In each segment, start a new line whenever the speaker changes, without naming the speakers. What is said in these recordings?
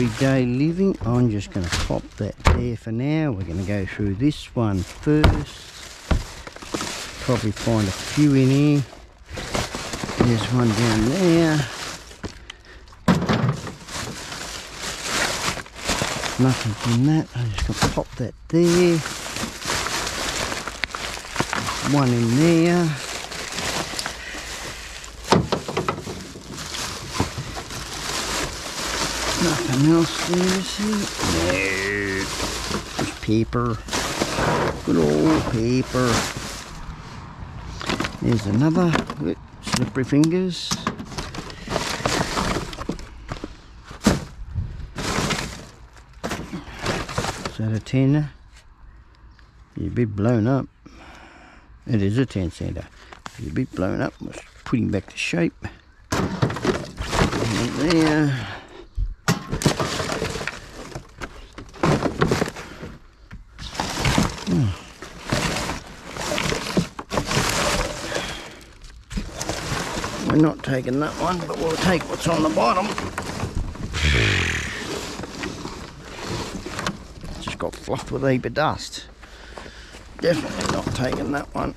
everyday living. I'm just going to pop that there for now. We're going to go through this one first. Probably find a few in here. There's one down there. Nothing in that. I'm just going to pop that there. One in there. Nothing else there, see? No. Just paper. Good old paper. There's another. Look, slippery fingers. Is that a tenner? You'd be blown up. It is a 10 center. You'd be blown up. Let's back to shape. There. Not taking that one, but we'll take what's on the bottom. Just got fluffed with a heap of dust. Definitely not taking that one.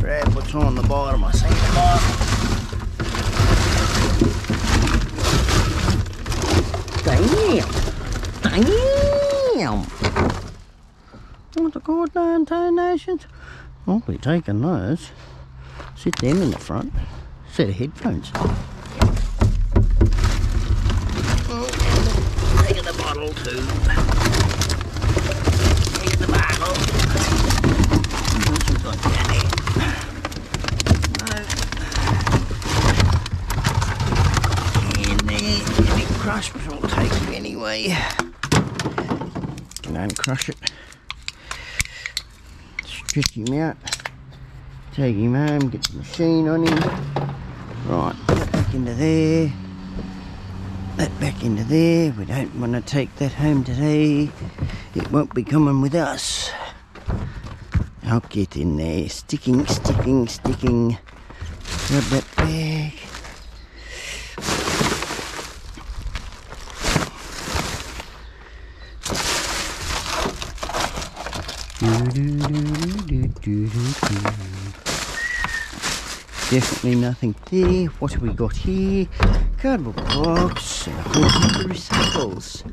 Grab what's on the bottom, I see the bottom. Damn! Damn! What the goddamn donations? I'll be taking those. Sit them in the front. Set of headphones. Taking the bottle too. Take the bottle. What we got down here? No. In there. Any crush, but I'll take you anyway. Can uncrush it stretch him out, take him home, get the machine on him. Right, that back into there, that back into there. We don't want to take that home today. It won't be coming with us. I'll get in there, sticking, sticking, sticking. Grab that bag. Definitely nothing there. What have we got here? Cardboard box and a whole of recycles.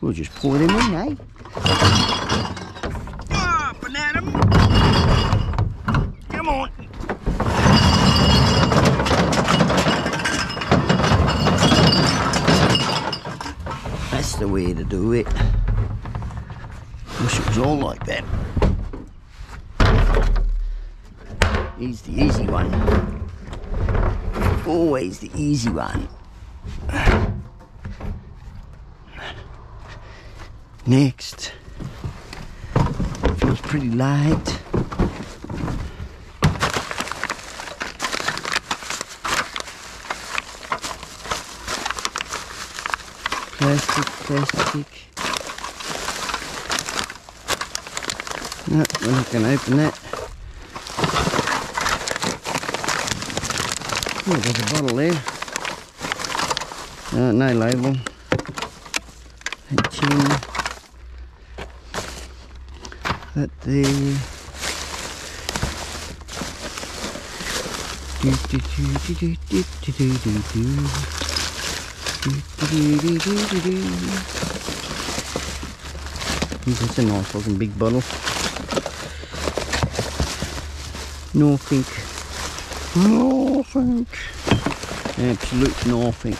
We'll just pour them in, eh? Up and at 'em. Come on. That's the way to do it. Wish it was all like that. He's the easy one. Always the easy one. Next. Feels pretty light. Plastic, plastic. No, we're not going to open that. Oh, Uh, no label. That tin. That there. Do, do, do, do, do, do, do, do, do, do. Do, do, do, do, do, do. That's a nice looking big bottle. Northink. Northink. Absolute nothing.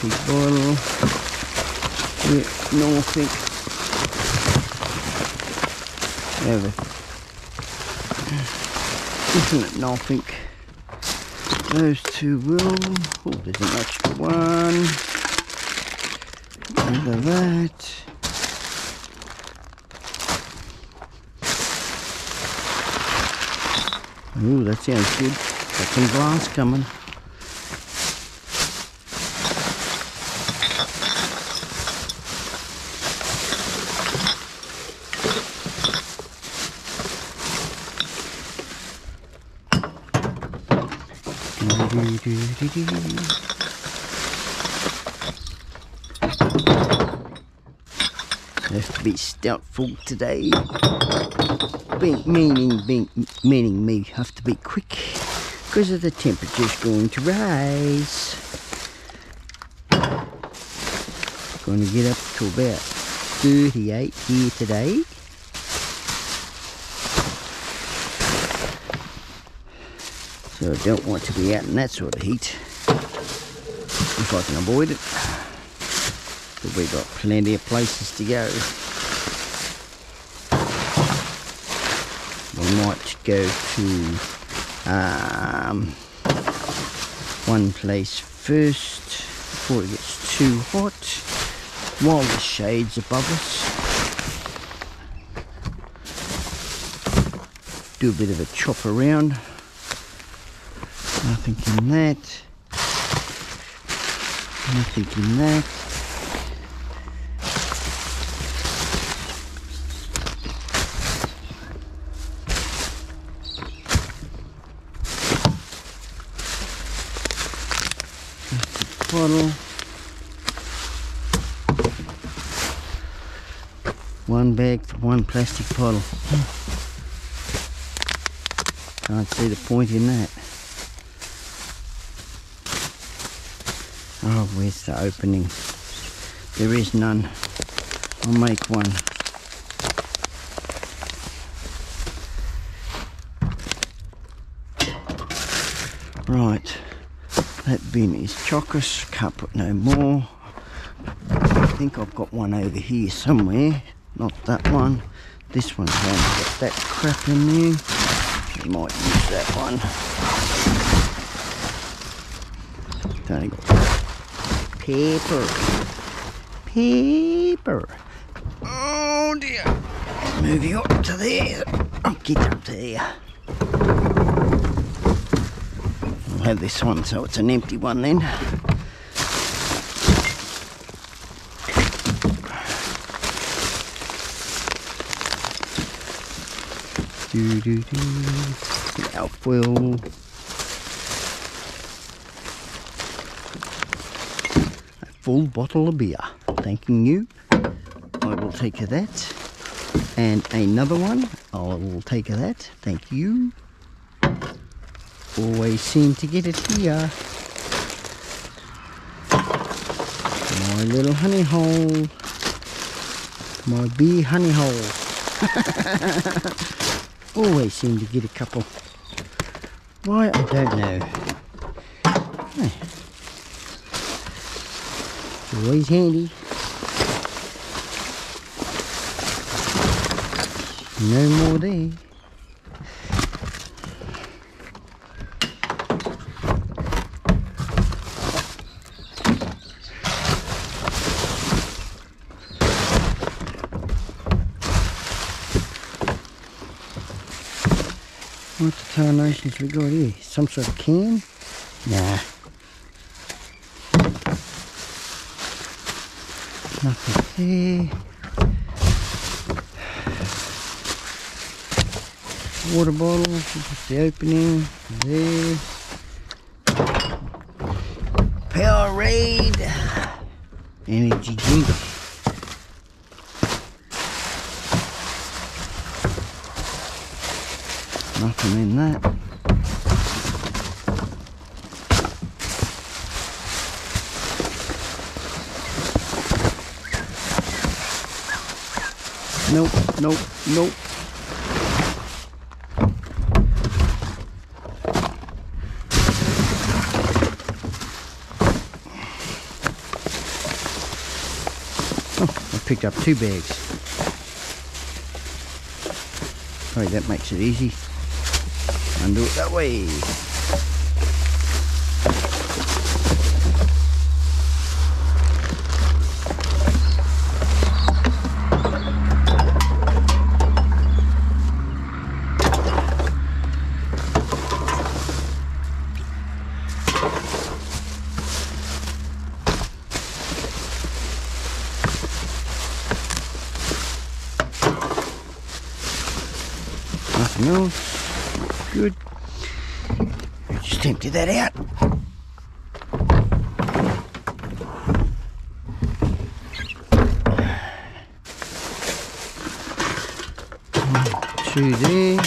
Big bottle. Rip Isn't it nothing? Those two will. Oh, there's an much. One. Under that. Ooh, that sounds good. Got some glass coming. Have to be stoutful today. Being, meaning, being, meaning me have to be quick because of the temperature's going to rise. Going to get up to about 38 here today. So I don't want to be out in that sort of heat if I can avoid it. But we've got plenty of places to go. We might go to um, one place first before it gets too hot while the shade's above us. Do a bit of a chop around. Nothing in that. Nothing in that. bottle. One bag for one plastic bottle. Can't see the point in that. Oh, where's the opening? There is none. I'll make one. Right, that bin is chocos, can't put no more. I think I've got one over here somewhere, not that one. This one's only got that crap in there. We might use that one. It's only got paper. Paper. Oh dear. Move you up to there. I'll get up there. I'll have this one so it's an empty one then. Do do do. Alfoil. A full bottle of beer. Thanking you. I will take that. And another one. I will take that. Thank you. Always seem to get it here. My little honey hole. My bee honey hole. Always seem to get a couple. Why, I don't know. It's always handy. No more there. What the tarnations we got here? Some sort of can? Nah. Nothing there. Water bottle, just the opening there. Powerade energy drink. Nothing in that. Nope, nope, nope. Oh, I picked up two bags. Alright, that makes it easy. Undo it that way. Nothing else. Good. Just empty that out. Two there.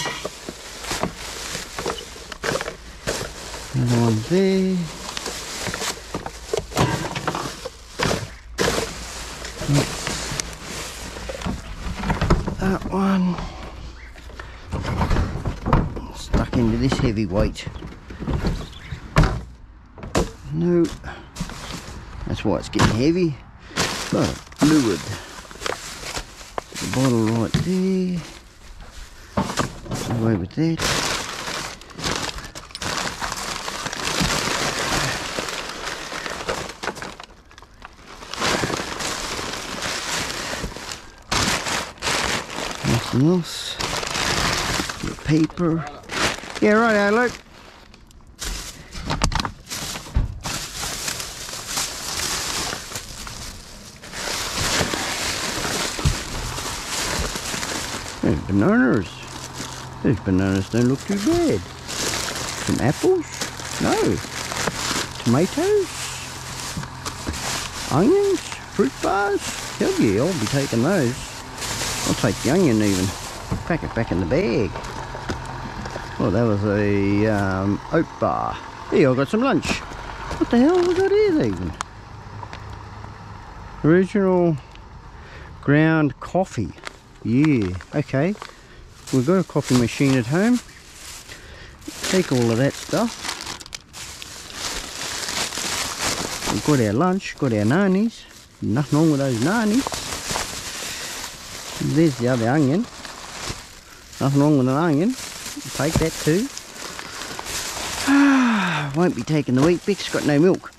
Another one there. That one stuck into this heavy weight. No, that's why it's getting heavy. But fluid. The bottle right there. Away with that. Nothing else. The paper. Yeah, right, look. There's bananas. These bananas don't look too bad. Some apples? No. Tomatoes? Onions? Fruit bars? Hell yeah, I'll be taking those. I'll take the onion even. Pack it back in the bag. Well, that was a um, oat bar. Here, I got some lunch. What the hell was here even? Original ground coffee. Yeah, okay. We've got a coffee machine at home. Take all of that stuff. We've got our lunch, got our nannies. Nothing wrong with those nannies. There's the other onion. Nothing wrong with an onion. Take that too. Won't be taking the Weet-Bix, got no milk.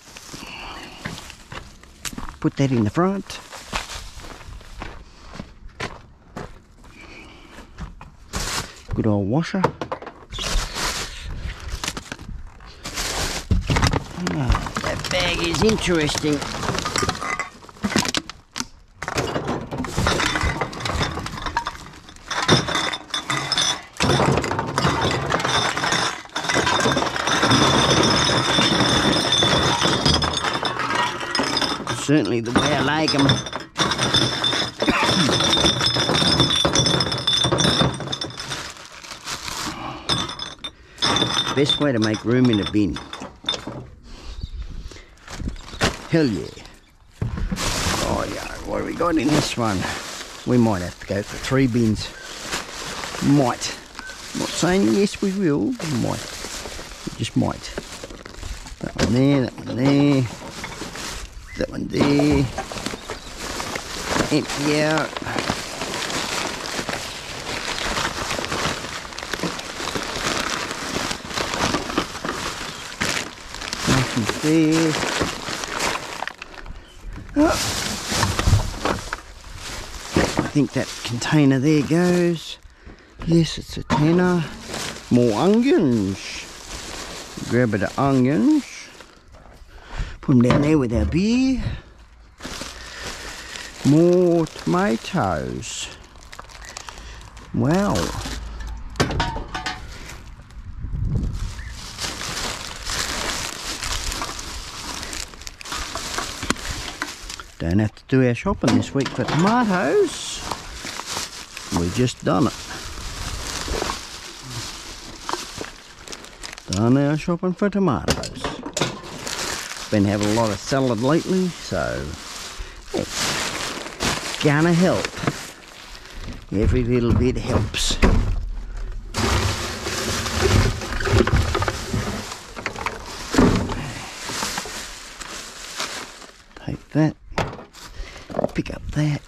Put that in the front. Good old washer. Ah, that bag is interesting. certainly the way I like them. Best way to make room in a bin. Hell yeah. Oh yeah, what have we got in this one? We might have to go for three bins. Might. not saying yes we will, we might. We just might. That one there, that one there that one there. Empty out. There. Oh. I think that container there goes. Yes, it's a tenner. More onions. Grab it of onions. Put them down there with our beer. More tomatoes. Wow. Don't have to do our shopping this week for tomatoes. We just done it. Done our shopping for tomatoes been having a lot of salad lately, so it's gonna help. Every little bit helps. Take that, pick up that.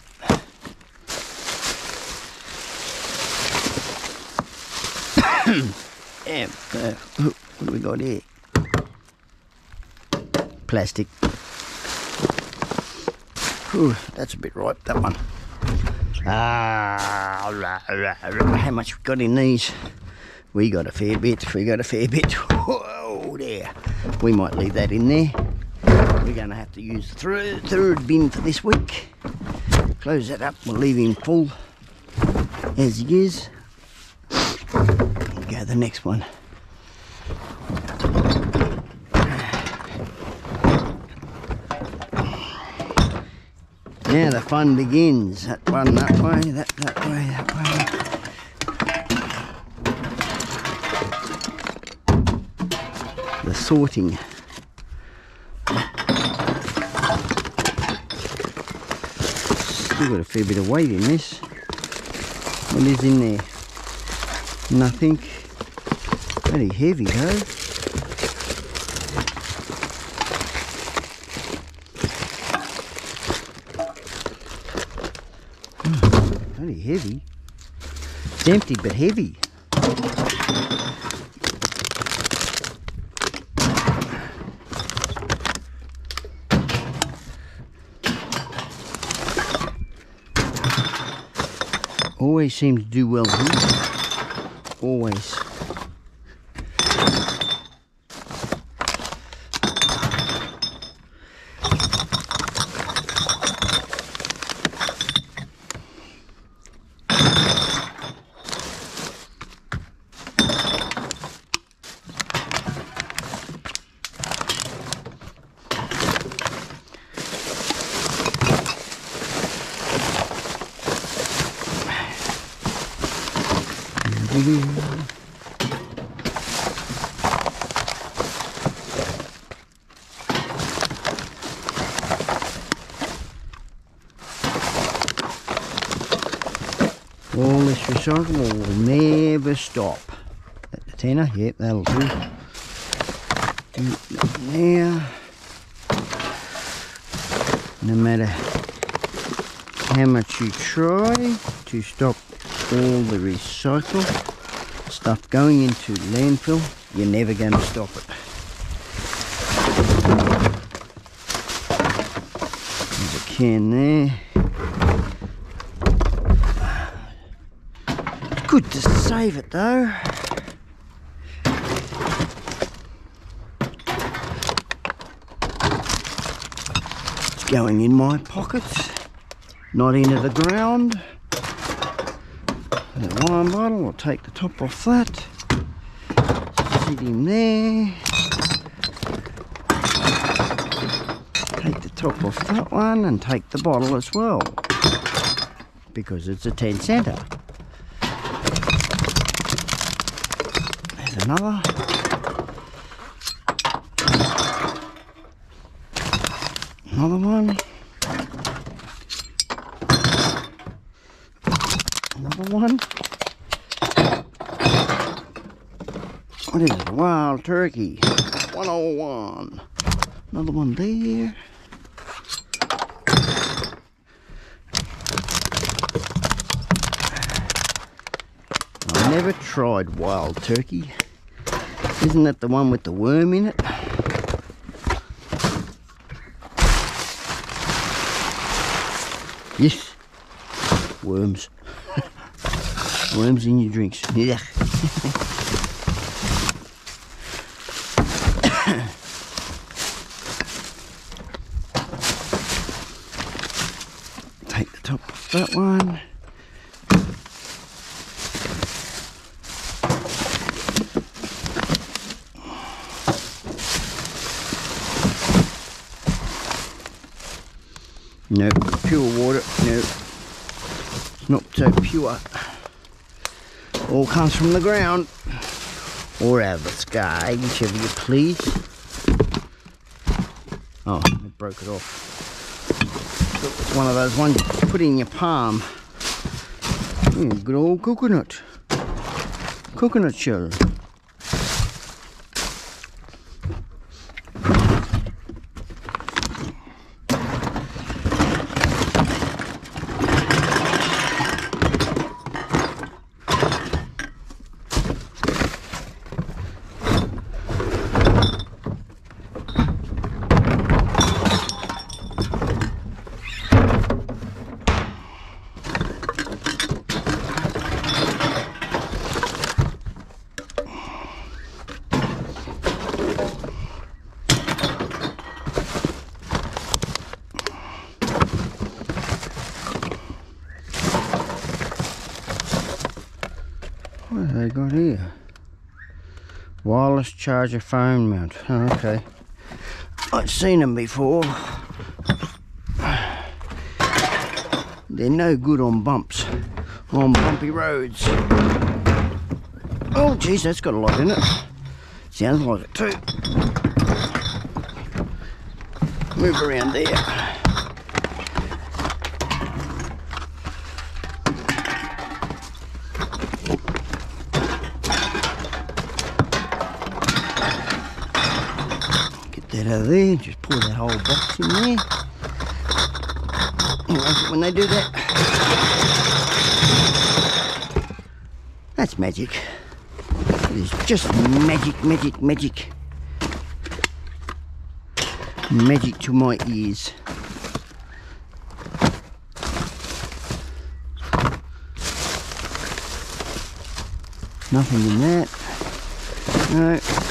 and uh, what do we got here? Plastic. That's a bit ripe, that one. Ah, how much we got in these? We got a fair bit, we got a fair bit. Whoa, there. We might leave that in there. We're going to have to use the third, third bin for this week. Close that up, we'll leave him full as he is. go, the next one. Now the fun begins. That one that way, that that way, that way. The sorting. Still got a fair bit of weight in this. What is in there? Nothing. Pretty heavy though. Pretty heavy. It's empty but heavy. Always seems to do well here. Always. All recycling will never stop. At the tenner, yep, that'll. Do There. No matter how much you try to stop all the recycle stuff going into landfill, you're never going to stop it. There's a can there. Good to save it though. It's going in my pockets, not into the ground. The wine bottle, I'll take the top off that. Sit him there. Take the top off that one and take the bottle as well. Because it's a 10 center. Another. Another one. Another one. What is it? Wild turkey. 101. Another one there. I never tried wild turkey. Isn't that the one with the worm in it? Yes. Worms. Worms in your drinks. Yeah. Take the top off that one. Nope, pure water. Nope, it's not so pure. All comes from the ground or out of the sky, whichever you please. Oh, it broke it off. It's one of those ones you put in your palm. Mm, good old coconut. Coconut shell. What have they got here? Wireless charger phone mount. Okay. I've seen them before. They're no good on bumps, on bumpy roads. Oh, geez, that's got a lot in it. Sounds like it too. Move around there. Out of there, just pour that whole box in there. When they do that. That's magic. It is just magic, magic, magic. Magic to my ears. Nothing in that. No.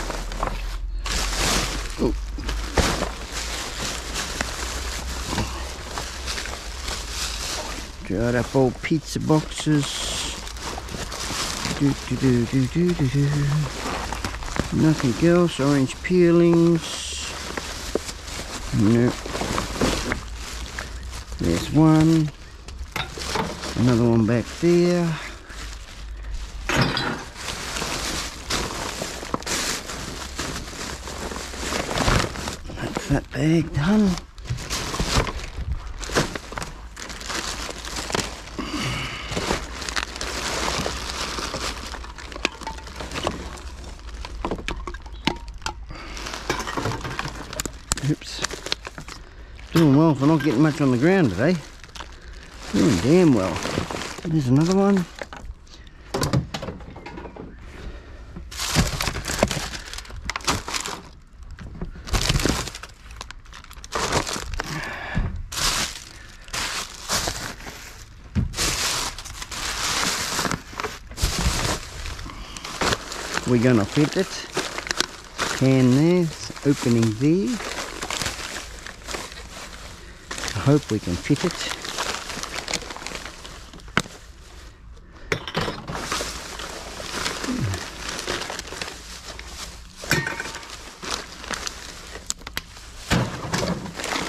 Dried up old pizza boxes. Do, do, do, do, do, do, do. Nothing else. Orange peelings. Nope. There's one. Another one back there. That's that bag done. For not getting much on the ground today. Doing damn well. There's another one. We're gonna fit it. Can there, opening there. Hope we can fit it.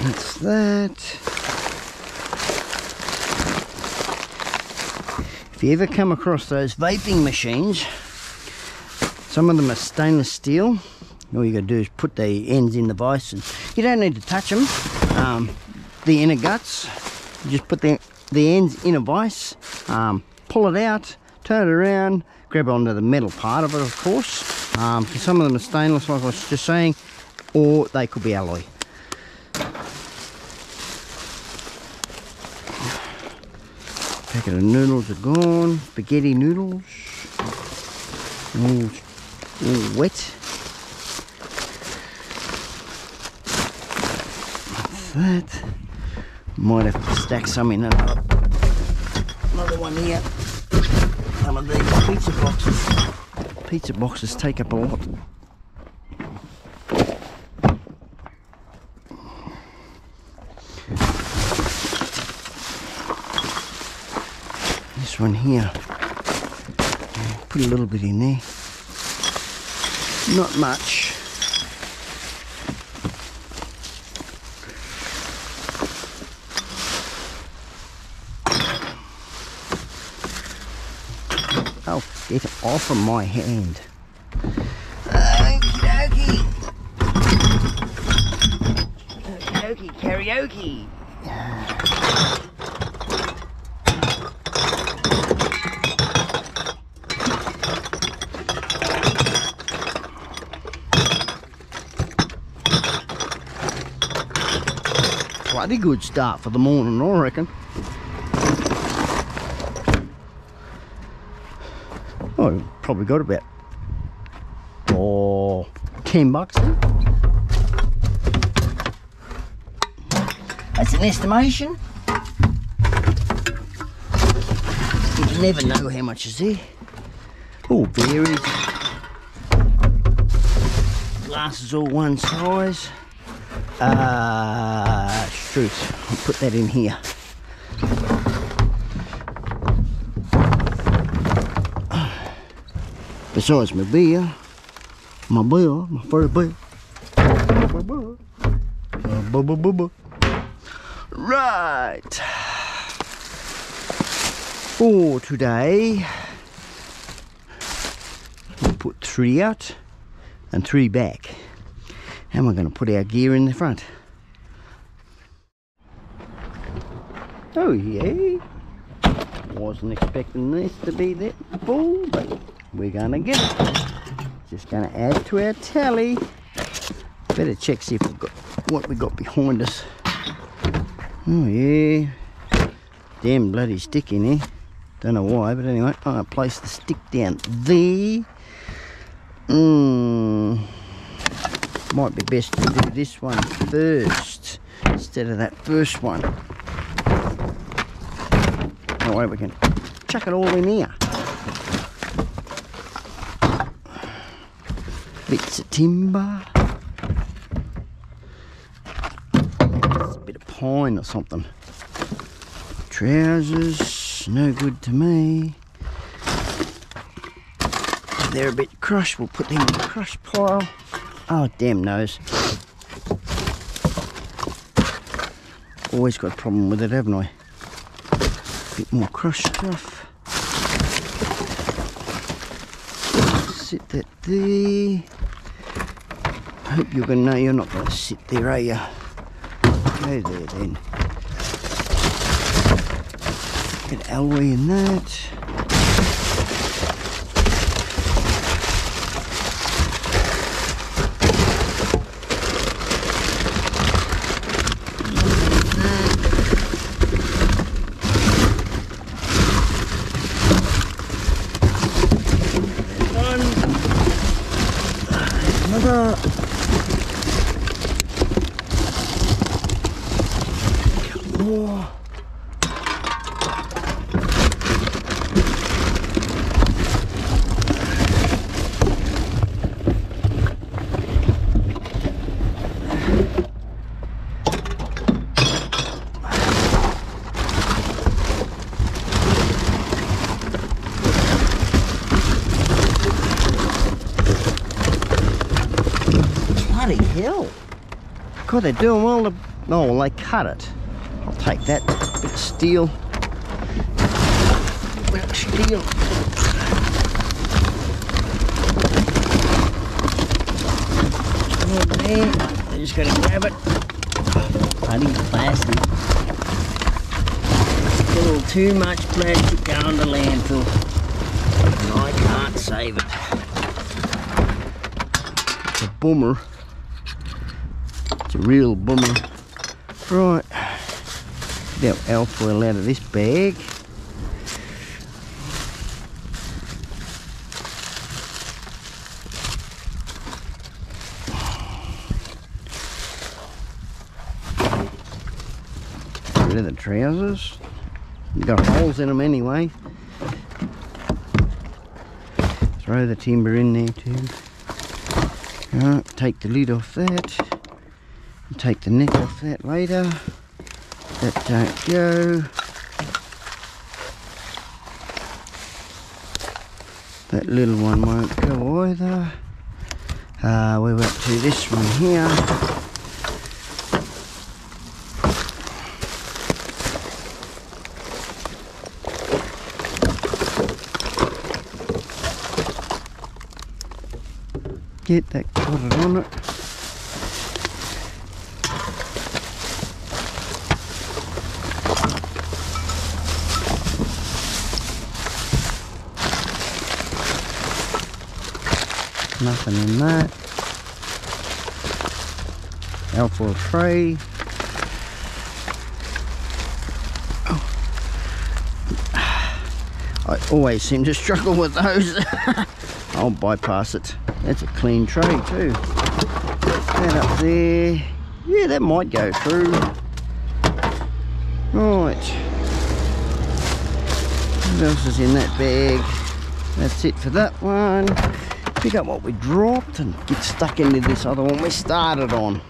That's that. If you ever come across those vaping machines, some of them are stainless steel. All you got to do is put the ends in the vise, and you don't need to touch them. Um, the inner guts, you just put the the ends in a vise, um, pull it out, turn it around, grab onto the metal part of it, of course. Um, some of them are stainless, like I was just saying, or they could be alloy. Packet of noodles are gone. Spaghetti noodles. All, all wet. That's that. Might have to stack some in another, another one here. Some of these pizza boxes. Pizza boxes take up a lot. This one here. Put a little bit in there. Not much. Get off of my hand. Okie dokie. Okie dokie, karaoke. Bloody good start for the morning, I reckon. Oh, probably got about oh, 10 bucks in. That's an estimation. You never know how much is there. Oh, berries. Glasses all one size. Uh, truth. I'll put that in here. Besides my beer, My bill, my first bill. Right. For today, we'll put three out and three back. And we're going to put our gear in the front. Oh yeah. Wasn't expecting this to be that full, but we're gonna get it. Just gonna add to our tally. Better check see if we've got what we got behind us. Oh yeah. Damn bloody stick in here. Don't know why, but anyway, I'm gonna place the stick down there. Hmm. Might be best to do this one first instead of that first one. That way we can chuck it all in here. Bits of timber. It's a bit of pine or something. Trousers, no good to me. They're a bit crushed, we'll put them in the crush pile. Oh, damn nose. Always got a problem with it, haven't I? bit more crushed stuff. Sit that there. I hope you're gonna know you're not gonna sit there, are you? Go there then. Get alloy in that. Another more. Bloody hell. God, they're doing well to... Oh, well, they cut it. I'll take that bit of steel. Steel. Oh, just there. I just gotta grab it. Bloody plastic. A little too much plastic going to landfill. And I can't save it. It's a boomer. It's a real bummer. Right. Get alfoil out of this bag. Get rid of the trousers. Got holes in them anyway. Throw the timber in there too. Right, take the lid off that. And take the neck off that later. That don't go. That little one won't go either. Uh, we went to this one here. Get that coated on it. Nothing in that. Alfoil tray. oh. I always seem to struggle with those. I'll bypass it. That's a clean tray too. That up there. Yeah, that might go through. Right. What else is in that bag? That's it for that one. Pick up what we dropped and get stuck into this other one we started on.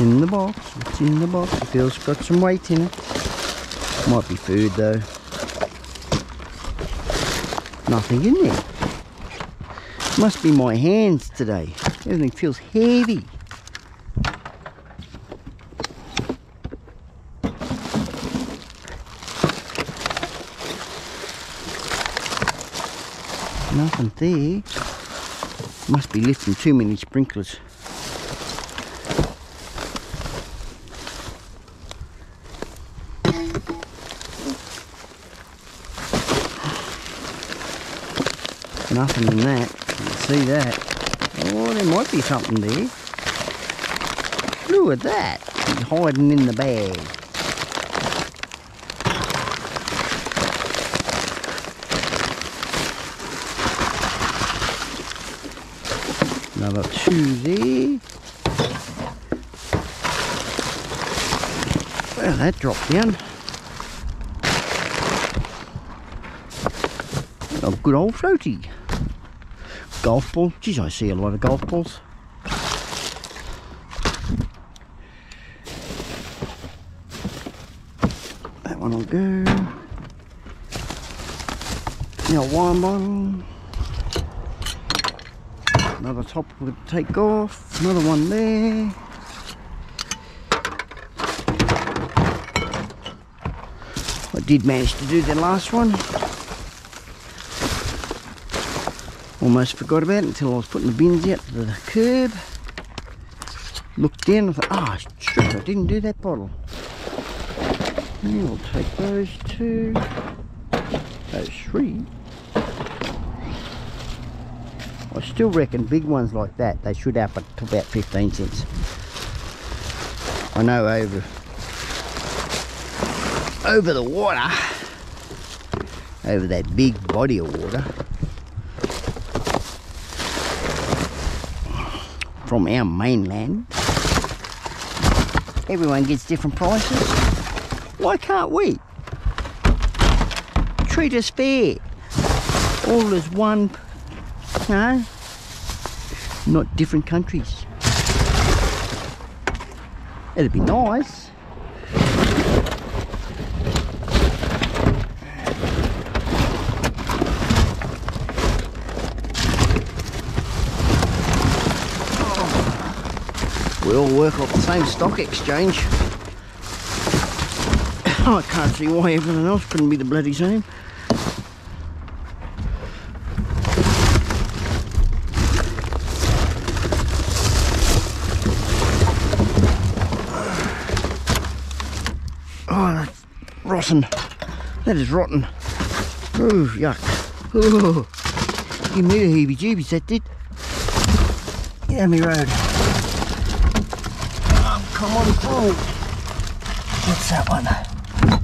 In the box. It's in the box. It feels got some weight in it. Might be food though. Nothing in there. Must be my hands today. Everything feels heavy. Nothing there. Must be lifting too many sprinklers. Nothing in that. Can't see that. Oh, there might be something there. Look at that. He's hiding in the bag. Another there. Well, that dropped down. A good old floaty. Golf ball. Geez, I see a lot of golf balls. That one will go. Now wine bottle. Another top we'll take off. Another one there. I did manage to do the last one. Almost forgot about it until I was putting the bins out to the curb. Looked down and thought, ah, oh, shit, I didn't do that bottle. Yeah, we'll take those two, those three. I still reckon big ones like that, they should up to about 15 cents. I know over over the water, over that big body of water, from our mainland, everyone gets different prices. Why can't we? Treat us fair. All as one no, not different countries. It'd be nice. We all work off the same stock exchange. I can't see why everyone else couldn't be the bloody same. Rotten. That is rotten. Oh, yuck. Oh, give me the heebie-jeebies, that did. Get on me road. Oh, come on, through. What's that one?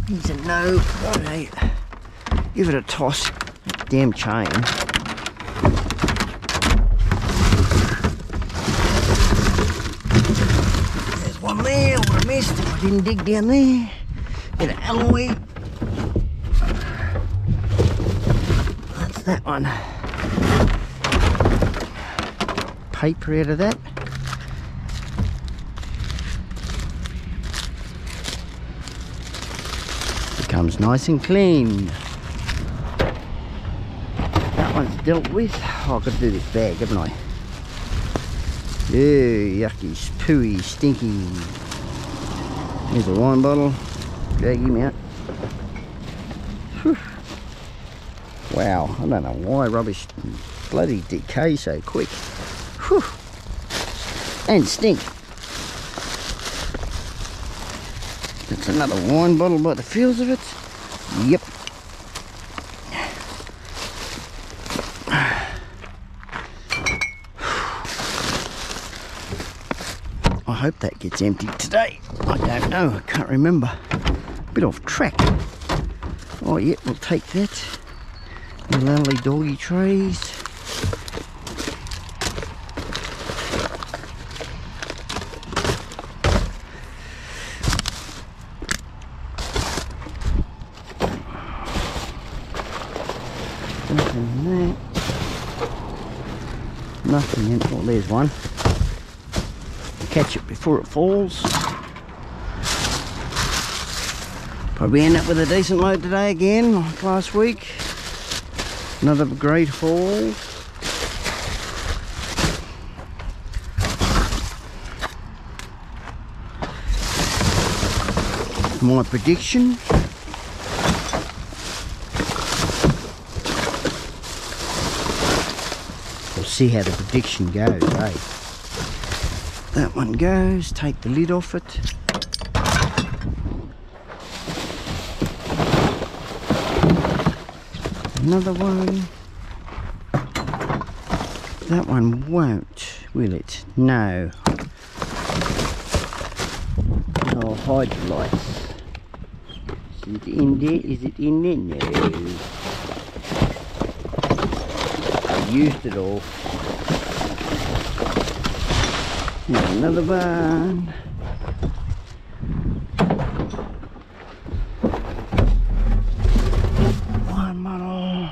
He's a no. Okay. Give it a toss. Damn chain. There's one there. I would have missed if I didn't dig down there alloy. That's that one. Paper out of that. Becomes nice and clean. That one's dealt with. Oh, I've got to do this bag, haven't I? Ew, yucky, pooey, stinky. Here's a wine bottle drag him out. Whew. Wow, I don't know why rubbish bloody decay so quick. Whew. And stink. That's another wine bottle by the feels of it. Yep. I hope that gets emptied today. I don't know, I can't remember bit off track. Oh yeah, we'll take that. The lovely doggy trees. Nothing in. Nothing in, oh there's one. catch it before it falls. Probably end up with a decent load today again, like last week. Another great haul. My prediction We'll see how the prediction goes, eh? That one goes, take the lid off it. Another one. That one won't, will it? No. Oh, Hydralytes. Is it in there? Is it in there? No. I used it all. Now another. One model.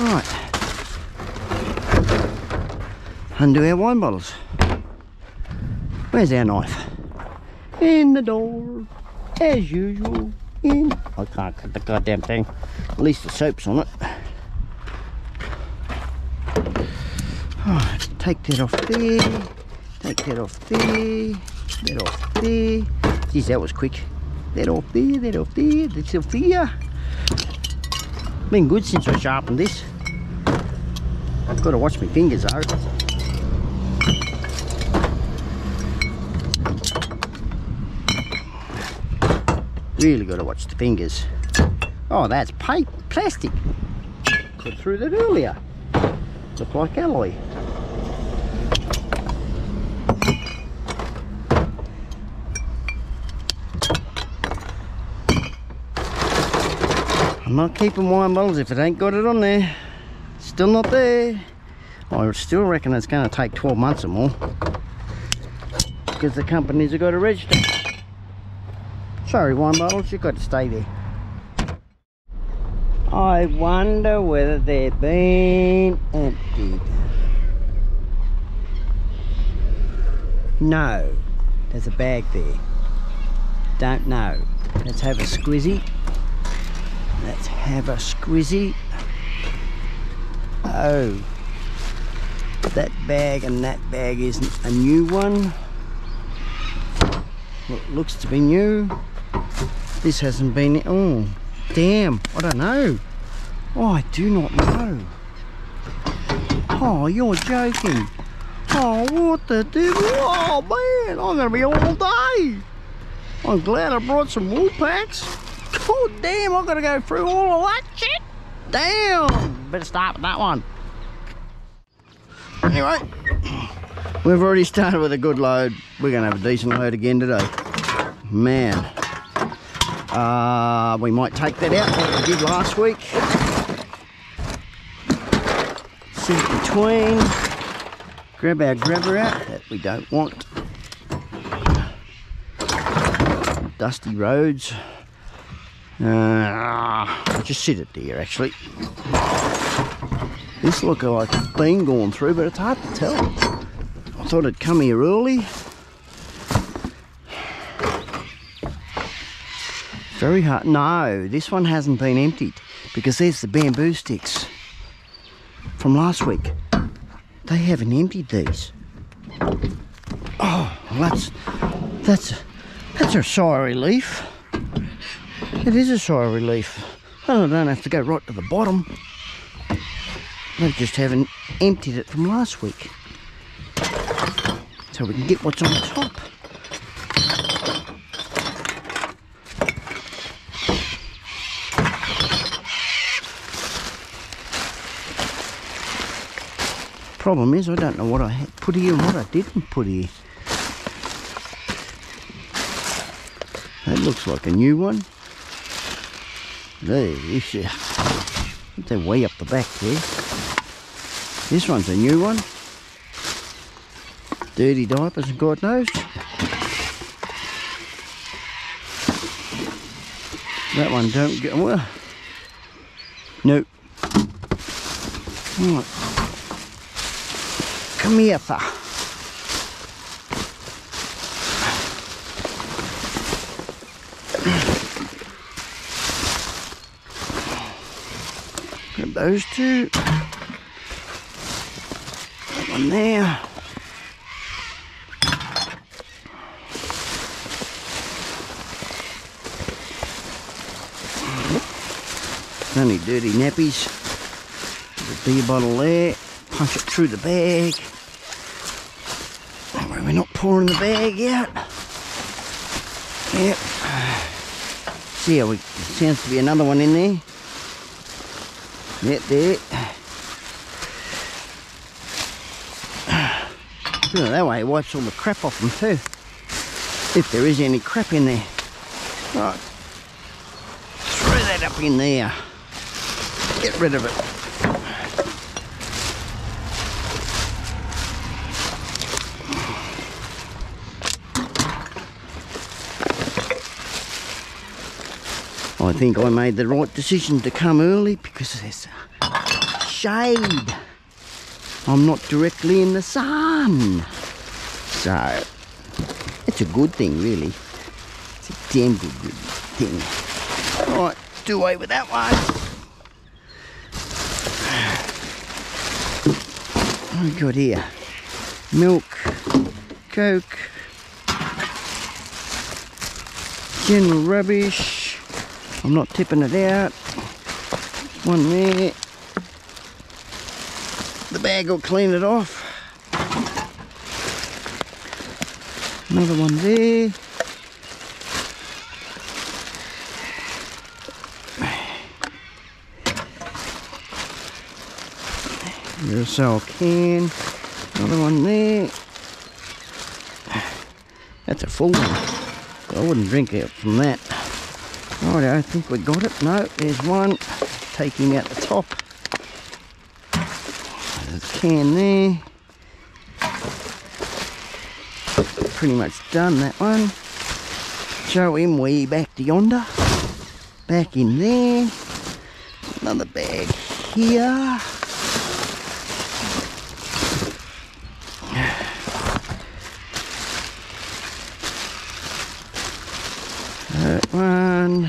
Right. Undo our wine bottles. Where's our knife? In the door, as usual. In. I can't cut the goddamn thing. At least the soap's on it. Alright, take that off there. Take that off there. That off there. Geez, that was quick. That off there, that off there, that's off there. Been good since I sharpened this. I've got to watch my fingers though. Really got to watch the fingers. Oh, that's pipe plastic. Got through that earlier. Look like alloy. I'm not keeping wine bottles if it ain't got it on there. Still not there. I still reckon it's going to take 12 months or more. Because the companies have got to register. Sorry, wine bottles, you've got to stay there. I wonder whether they've been emptied. No, there's a bag there. Don't know. Let's have a squizzy. Let's have a squizzy. Oh, that bag and that bag isn't a new one. Well, looks to be new. This hasn't been, oh, damn, I don't know. Oh, I do not know. Oh, you're joking. Oh, what the devil? Oh, man, I'm going to be all day. I'm glad I brought some wool packs. Oh, damn, I've got to go through all of that shit. Damn. Better start with that one. Anyway, we've already started with a good load. We're going to have a decent load again today. Man. Uh, we might take that out like we did last week. Sit between. Grab our grabber out that we don't want. Dusty roads. Uh, just sit it there actually. This look like it's been gone through, but it's hard to tell. I thought it'd come here early. Very hard. No, this one hasn't been emptied because there's the bamboo sticks from last week. They haven't emptied these. Oh, that's that's that's a sigh relief. It is a sigh relief. Well, I don't have to go right to the bottom. They just haven't emptied it from last week. So we can get what's on the top. Problem is, I don't know what I put here and what I didn't put here. That looks like a new one. There, this is, they're way up the back there. This one's a new one. Dirty diapers and God knows. That one don't get, well, Nope. Right. Those two. That one there. Only dirty nappies. The beer bottle there. Punch it through the bag. Not pouring the bag out. Yep. See how we sounds to be another one in there. Yep, there. Doing it that way it wipes all the crap off them too. If there is any crap in there. Right. Throw that up in there. Get rid of it. I think I made the right decision to come early because there's shade. I'm not directly in the sun. So, it's a good thing really. It's a damn good, good thing. Right, do away with that one. What have we got here? Milk, Coke, general rubbish. I'm not tipping it out. One there. The bag will clean it off. Another one there. Aerosol can. Another one there. That's a full one. I wouldn't drink out from that. Right, I think we got it. No, there's one. Taking out the top. There's a can there. Pretty much done that one. Show him way back to yonder. Back in there. Another bag here. That one.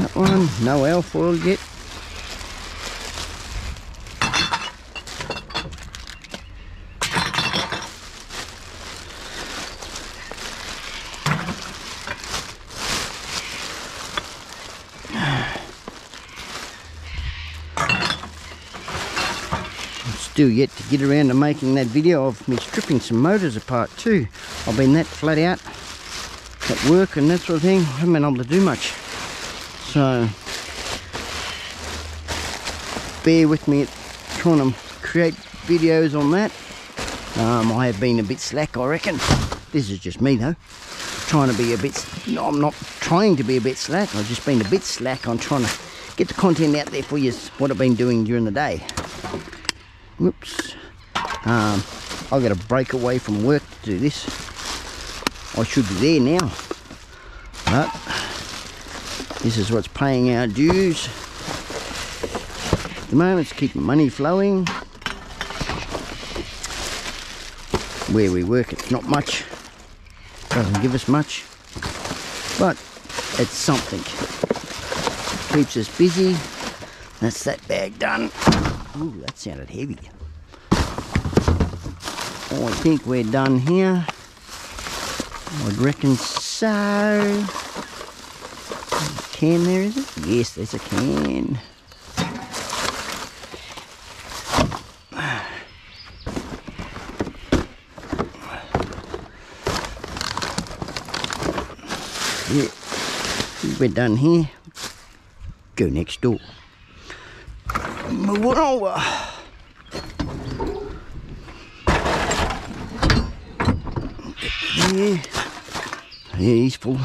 That one. No elf alfoil yet. Still yet to get around to making that video of me stripping some motors apart too. I've been that flat out at work and that sort of thing. I haven't been able to do much. So bear with me trying to create videos on that. Um, I have been a bit slack I reckon. This is just me though. Trying to be a bit, no I'm not trying to be a bit slack. I've just been a bit slack on trying to get the content out there for you. What I've been doing during the day. Whoops. Um, I've got to break away from work to do this. I should be there now. But this is what's paying our dues. At the moment it's keeping money flowing. Where we work it's not much. Doesn't give us much. But it's something. Keeps us busy. That's that bag done. Ooh, that sounded heavy. I think we're done here. I'd reckon so. Can there, is it? Yes, there's a can. Yeah, we're done here. Go next door. Move it over. Yeah. Yeah, he's full.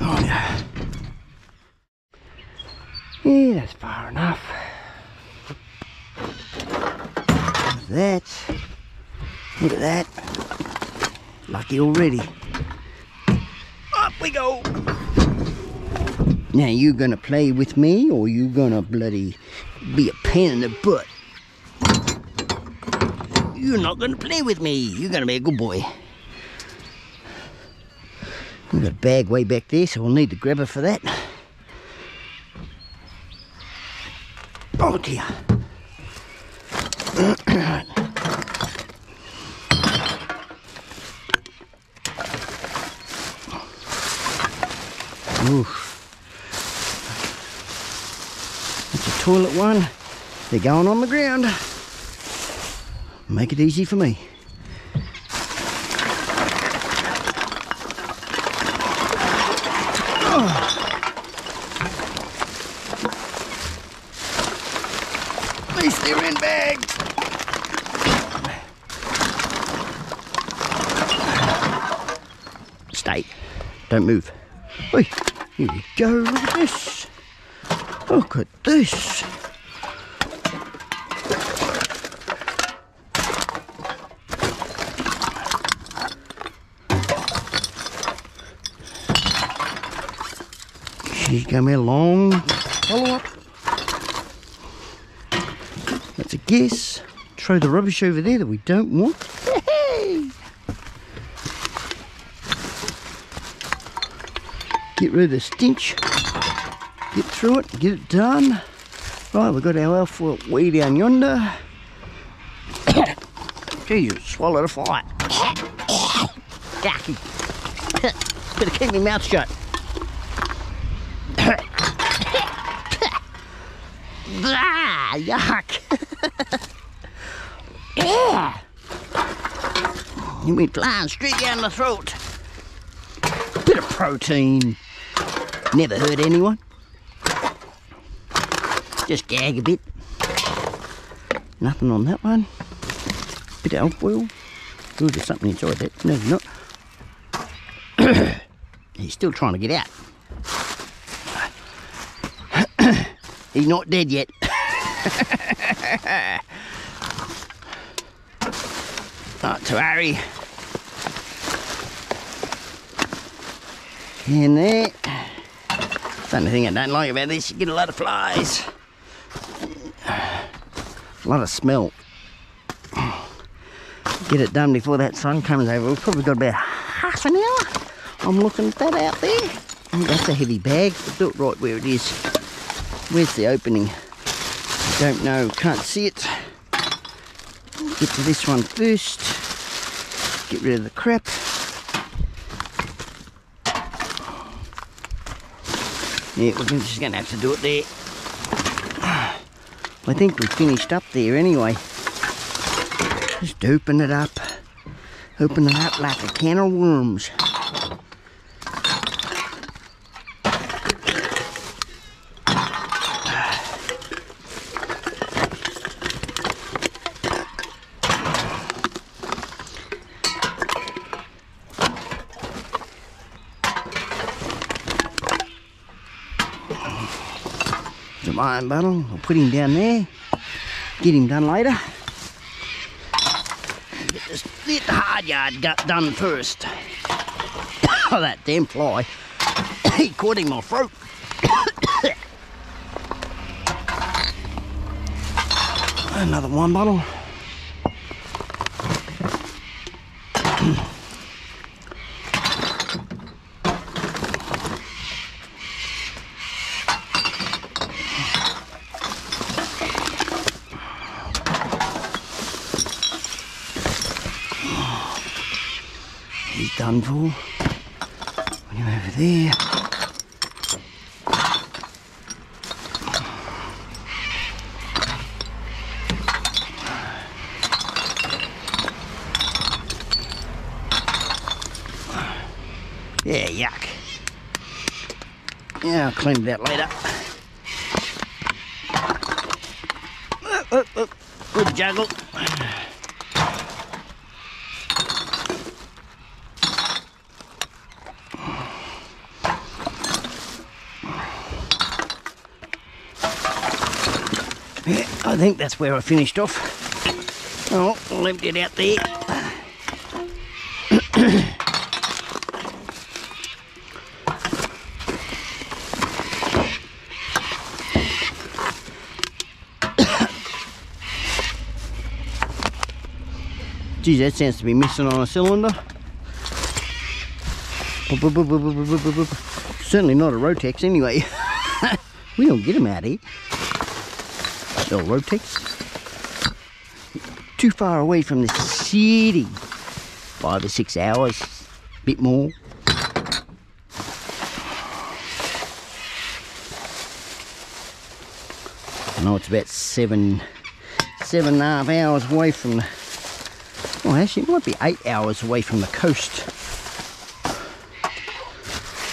Oh yeah. Yeah, that's far enough. That. Look at that. Lucky already. Up we go. Now you gonna play with me or you gonna bloody be a pain in the butt? You're not gonna play with me. You're gonna be a good boy. We've got a bag way back there, so we'll need the grabber for that. Oh dear. Oof. That's a toilet one. They're going on the ground. Make it easy for me. Oh. Least they're in bags. Stay. Don't move. Oi, here we go. Look at this. Look at this. She's got me a long follow up. That's a guess. Throw the rubbish over there that we don't want. Get rid of the stench. Get through it, get it done. Right, we've got our alpha way down yonder. Gee, you swallowed a fly. Yucky. Better keep my mouth shut. ah, yuck. yeah. You went flying straight down the throat. Bit of protein. Never hurt anyone. Just gag a bit. Nothing on that one. Bit of alfoil. Ooh, there's something inside that. No, not. He's still trying to get out. He's not dead yet. Not to worry. In there. Only thing I don't like about this, you get a lot of flies. A lot of smell. Get it done before that sun comes over. We've probably got about half an hour. I'm looking at that out there. That's a heavy bag. Do it right where it is. Where's the opening? Don't know. Can't see it. Get to this one first. Get rid of the crap. Yeah, we're just going to have to do it there. I think we finished up there anyway. Just open it up. Open it up like a can of worms. Iron bottle. We'll put him down there. Get him done later. Get, this, hard yard got done first. oh, that damn fly. he caught him my throat. Another wine bottle. think that's where I finished off. Oh, left it out there. Geez, that sounds to be missing on a cylinder. Certainly not a Rotex anyway. we don't get them out here. No Rotex. Too far away from the city. Five or six hours, bit more. I know it's about seven, seven and a half hours away from the, well actually it might be eight hours away from the coast.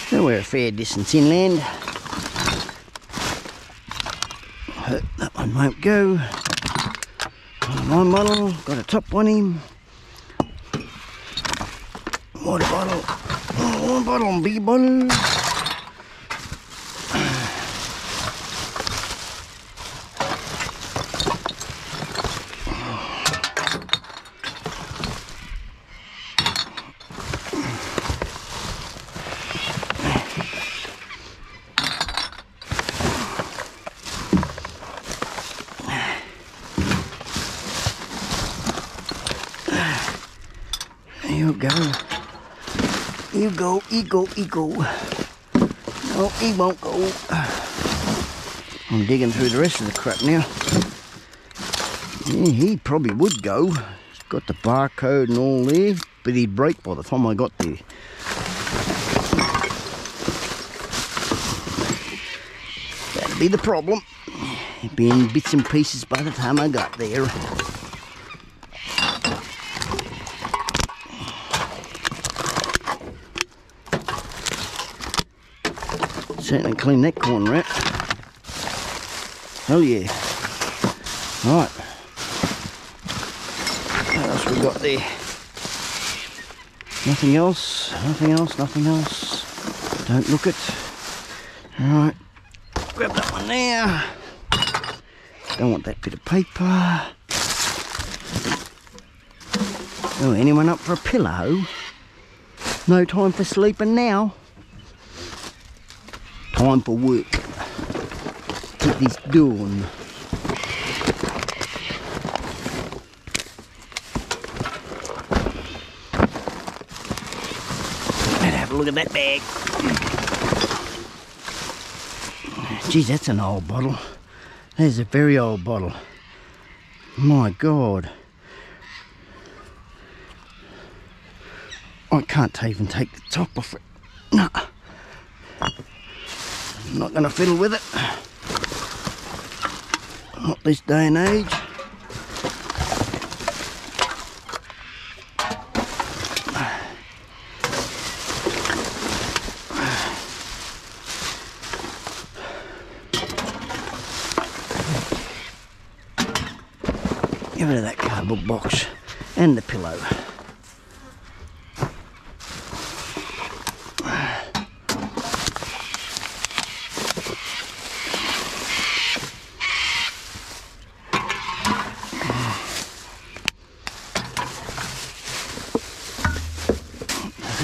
So we're a fair distance inland. That one won't go. One bottle, got a top on him. Water bottle, one bottle, big bottle. you go. You go, you go, go. No, he won't go. I'm digging through the rest of the crap now. Yeah, he probably would go. He's got the barcode and all there, but he'd break by the time I got there. That'd be the problem. He'd be in bits and pieces by the time I got there. Certainly clean that corn rat. Oh yeah. Right. What else we got there? Nothing else, nothing else, nothing else. Don't look it. Alright. Grab that one there. Don't want that bit of paper. Oh, anyone up for a pillow? No time for sleeping now time for work. Get this done. Let's have a look at that bag. Geez, that's an old bottle. That is a very old bottle. My God. I can't even take the top off it. No. I'm not going to fiddle with it. Not this day and age. Get rid of that cardboard box and the pillow.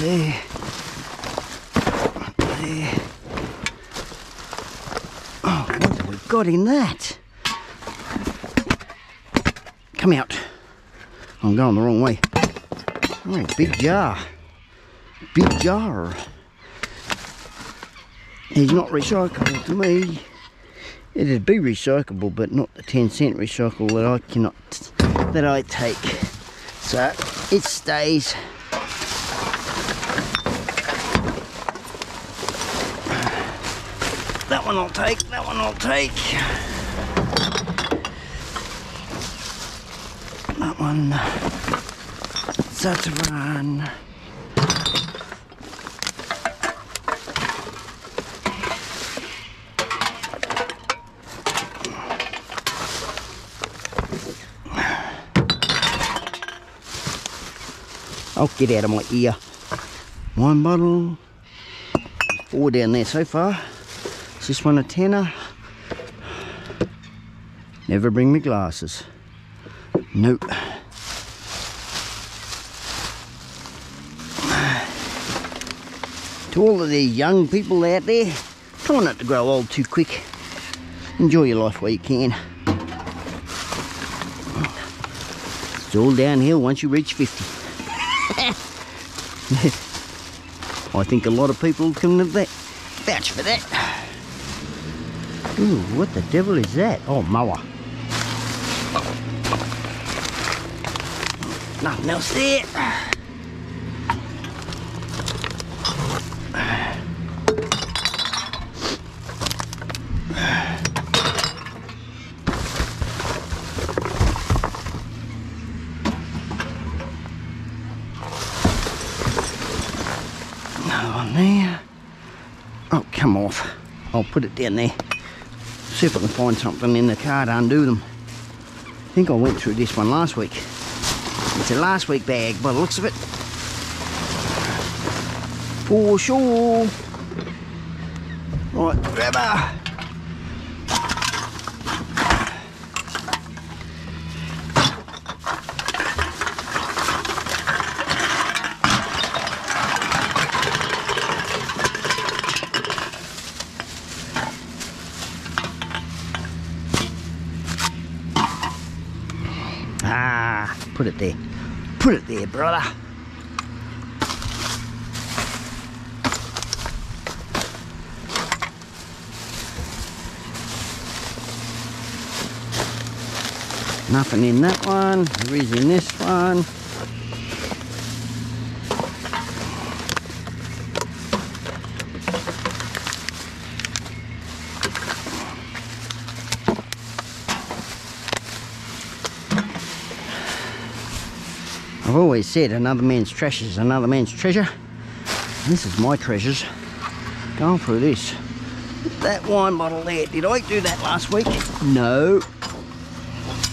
There. There. Oh, what in that? Come out. I'm going the wrong way. Oh, big jar. Big jar. He's not recyclable to me. It'd be recyclable, but not the 10 cent recycle that I cannot, that I take. So it stays. That one I'll take, that one I'll take. That one, Zatran. Oh, get out of my ear. One bottle, four down there so far. This one a tenner? Never bring me glasses. Nope. To all of the young people out there, try not to grow old too quick. Enjoy your life while you can. It's all downhill once you reach 50. I think a lot of people can vouch for that. Ooh, what the devil is that? Oh, mower. Nothing else there. Another one there. Oh, come off. I'll put it down there. See if I can find something in the car to undo them. I think I went through this one last week. It's a last week bag by the looks of it. For sure. Right, grabber. Ah, put it there. There, brother. Nothing in that one. There is in this one. I've always said another man's trash is another man's treasure. This is my treasures. Going through this. That wine bottle there. Did I do that last week? No.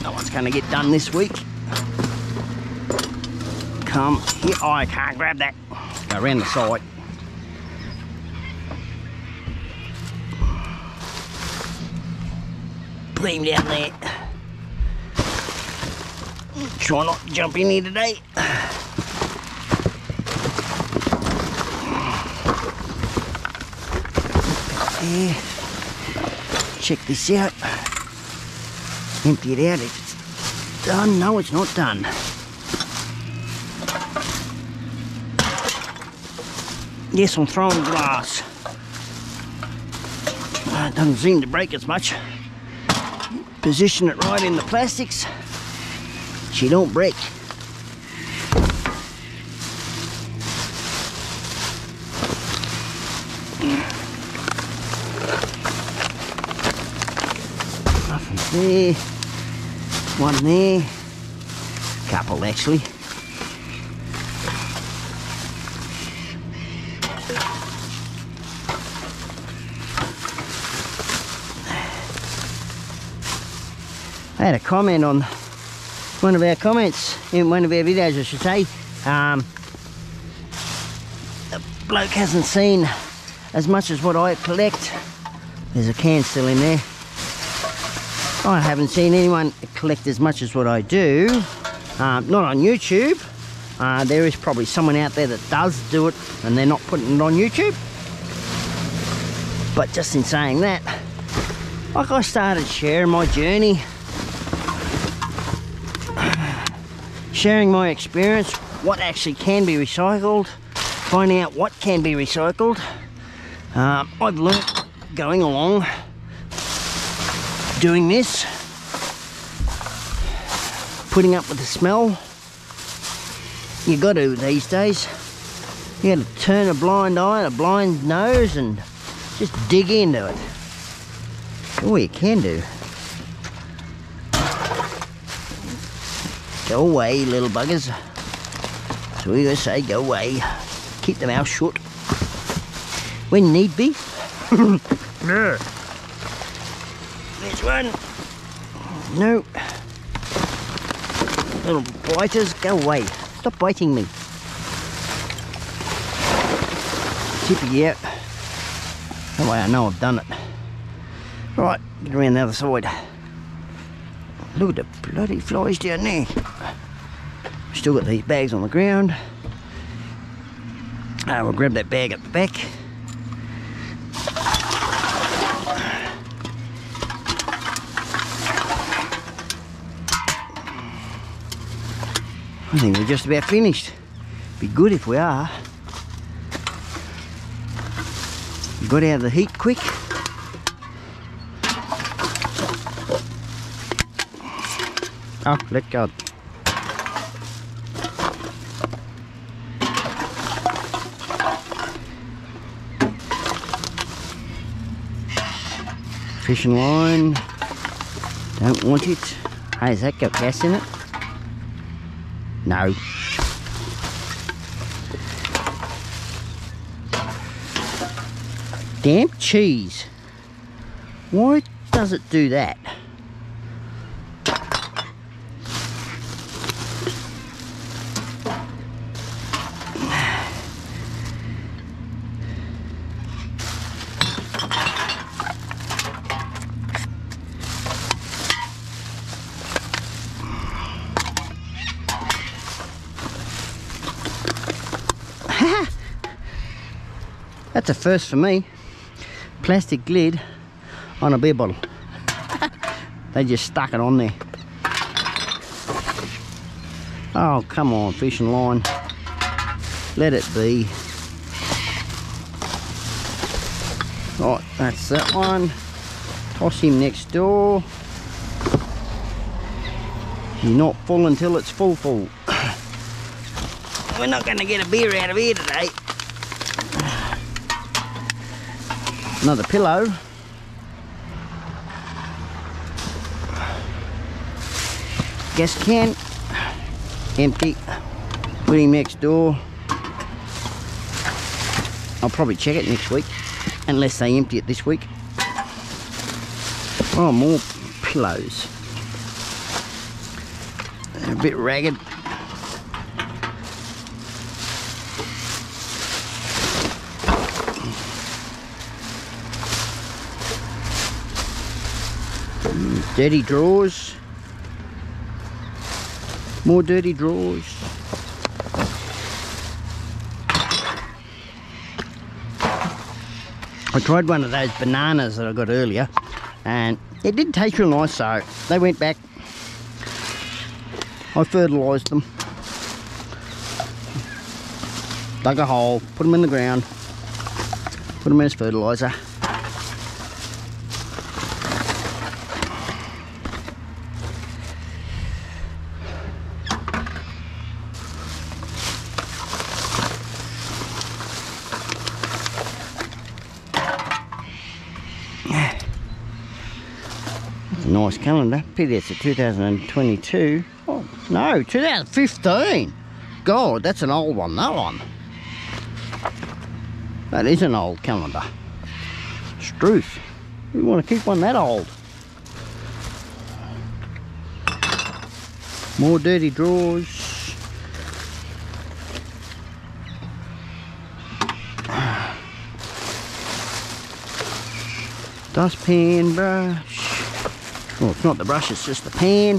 No one's going to get done this week. Come here. Oh, I can't grab that. Go around the side. Put him down there. Try not to jump in here today. Yeah. Check this out. Empty it out if it's done. No, it's not done. Yes, I'm throwing glass. Uh, it doesn't seem to break as much. Position it right in the plastics. She don't break. There. One there. Couple actually. I had a comment on one of our comments in one of our videos I should say um, the bloke hasn't seen as much as what I collect there's a can still in there I haven't seen anyone collect as much as what I do. Um, not on YouTube. Uh, there is probably someone out there that does do it and they're not putting it on YouTube. But just in saying that like I started sharing my journey sharing my experience, what actually can be recycled, finding out what can be recycled. Um, I've learnt going along doing this, putting up with the smell. You got to these days. You got to turn a blind eye and a blind nose and just dig into it. All you can do. Go away, little buggers. So we gonna say go away. Keep the mouth shut. When need be. There's one. No. Little biters, go away. Stop biting me. Tippy out. That way I know I've done it. Right, get around the other side. Look at the bloody flies down there. Still got these bags on the ground. Uh, we'll grab that bag at the back. I think we're just about finished. Be good if we are. Got out of the heat quick. Oh, let go. Fishing line. Don't want it. Hey, has that got gas in it? No. Damn cheese. Why does it do that? A first for me. Plastic lid on a beer bottle. they just stuck it on there. Oh, come on, fishing line. Let it be. Right, that's that one. Toss him next door. You're not full until it's full full. We're not going to get a beer out of here today. Another pillow. Gas can. Empty. Put him next door. I'll probably check it next week. Unless they empty it this week. Oh, more pillows. A bit ragged. Dirty drawers. More dirty drawers. I tried one of those bananas that I got earlier and it didn't taste real nice so they went back. I fertilised them. Dug a hole, put them in the ground, put them in as fertiliser. nice calendar. Pity it's a 2022. Oh, no, 2015. God, that's an old one, that one. That is an old calendar. Struth. We want to keep one that old. More dirty drawers. Dustpan brush. Well, it's not the brush, it's just the pan.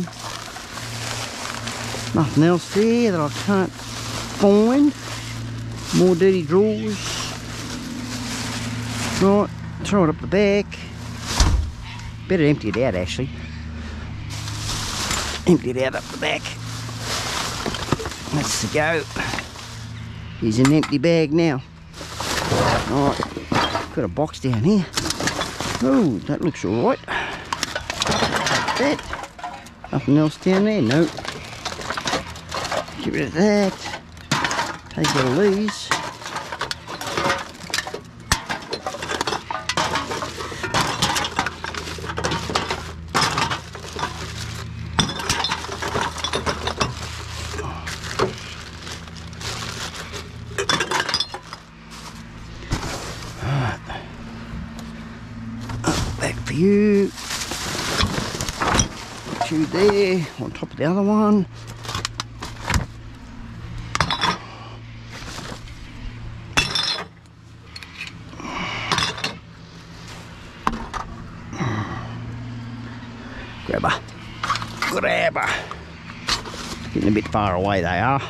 Nothing else there that I can't find. More dirty drawers. Right, throw it up the back. Better empty it out actually. Empty it out up the back. That's to go. Here's an empty bag now. Right, got a box down here. Oh, that looks alright that. Nothing else down there? Nope. Get rid of that. Take all these. Back for you two there on top of the other one. Grabber. Grabber. Getting a bit far away they are.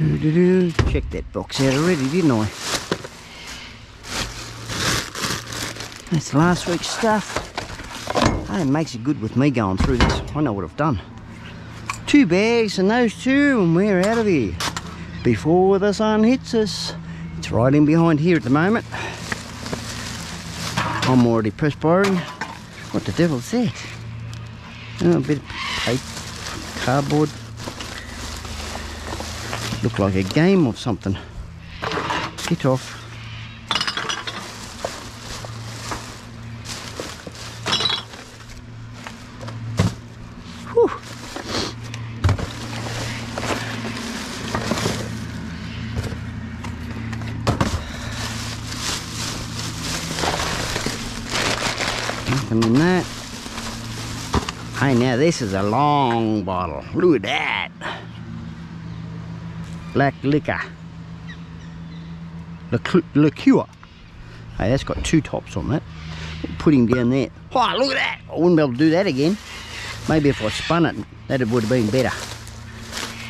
Do, do, do. Checked that box out already, didn't I? That's last week's stuff. Hey, it makes it good with me going through this. I know what I've done. Two bags and those two and we're out of here. Before the sun hits us. It's right in behind here at the moment. I'm already perspiring. What the devil's that? Oh, a bit of paper, cardboard. Look like a game or something. Get off. Whew. Nothing in that. Hey, now this is a long bottle. Look at that. Black liquor. Liqueur. Hey, that's got two tops on that. Put him down there. Oh, look at that. I wouldn't be able to do that again. Maybe if I spun it, that would have been better.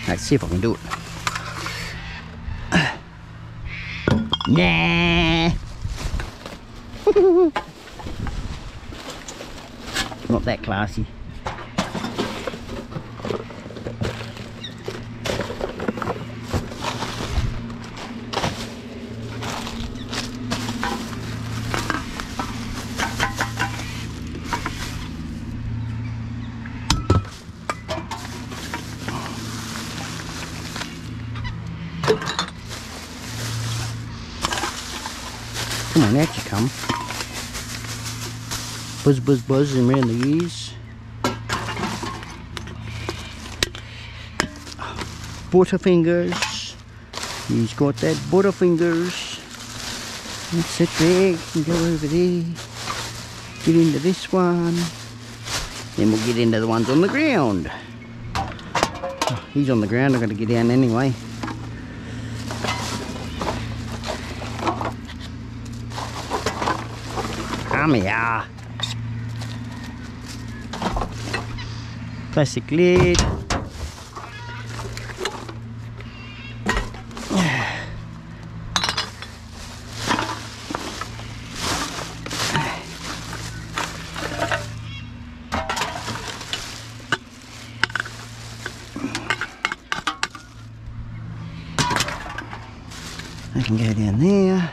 Let's see if I can do it. Nah. Not that classy. Come on, out you come. Buzz, buzz, buzzing around the ears. Butterfingers. He's got that butterfingers. Let's sit there and go over there. Get into this one. Then we'll get into the ones on the ground. Oh, he's on the ground, I've got to get down anyway. Come here. Plastic lid. I can go down there.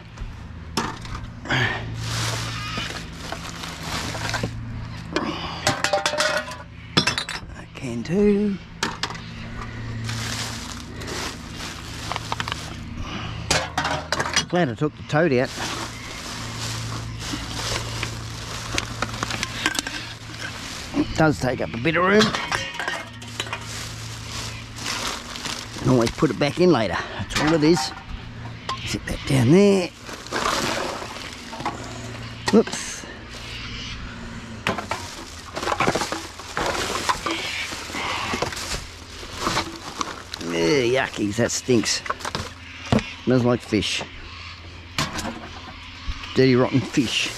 I can too. Glad I took the toad out. It does take up a bit of room. Can always put it back in later. That's all it is. Sit that down there. Whoops. Ugh, yuckies, that stinks. Smells like fish. Dirty rotten fish.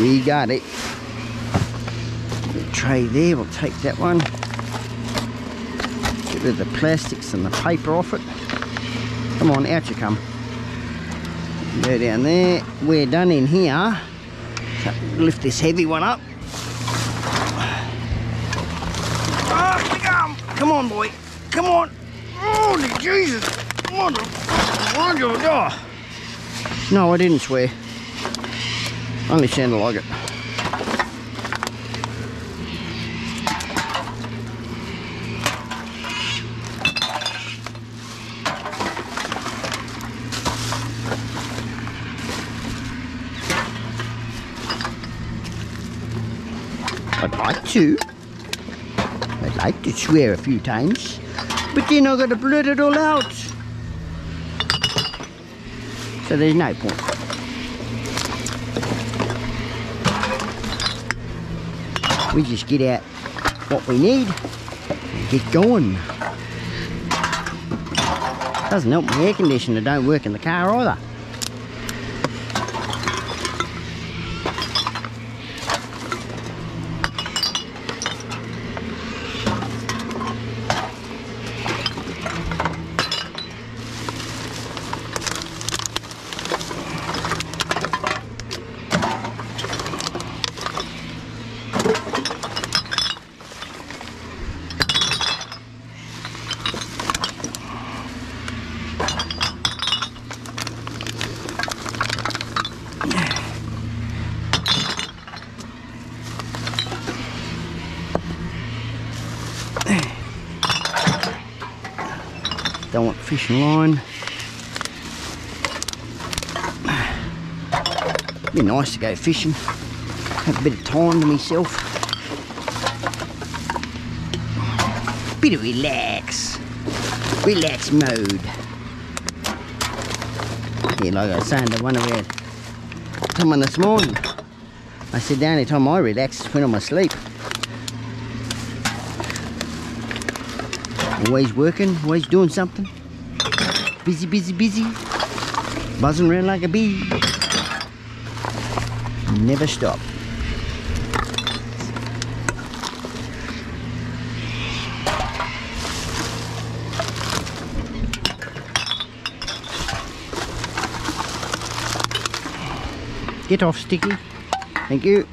We got it. The tray there, we'll take that one. Get rid of the plastics and the paper off it. Come on, out you come. Go down there. We're done in here. Lift this heavy one up. Oh, come, on, boy. Come on. Oh, Jesus. No, I didn't swear. Only sounded like it. I'd like to. I'd like to swear a few times. But then I've got to blurt it all out. So there's no point. We just get out what we need and get going. Doesn't help my air conditioner don't work in the car either. Don't want fishing line. Be nice to go fishing. Have a bit of time to myself. Bit of relax. Relax mode. Yeah, like I was saying to one of our someone this morning. I said the only time I relax is when I'm asleep. Always working, always doing something. Busy, busy, busy. Buzzing around like a bee. Never stop. Get off, Sticky. Thank you.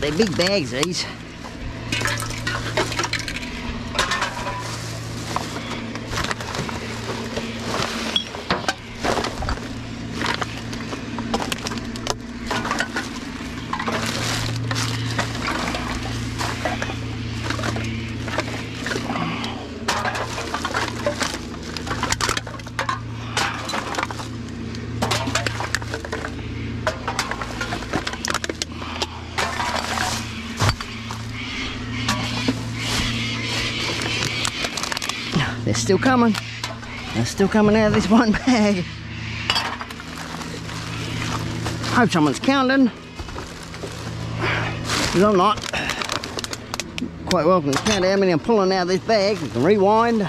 They're big bags these. Still coming. They're still coming out of this one bag. Hope someone's counting. Because I'm not. Quite welcome to count how many I'm pulling out of this bag. You can rewind.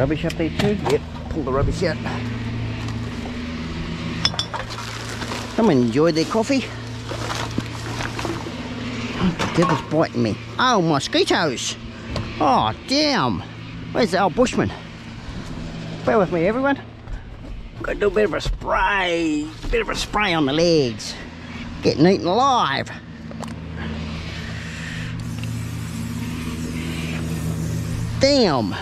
Rubbish up there too? Yep, pull the rubbish out. Someone enjoyed their coffee. Oh, the devil's biting me. Oh, mosquitoes! Oh, damn! Where's the old bushman? Bear with me, everyone. Got to do a bit of a spray. Bit of a spray on the legs. Getting eaten alive. Damn!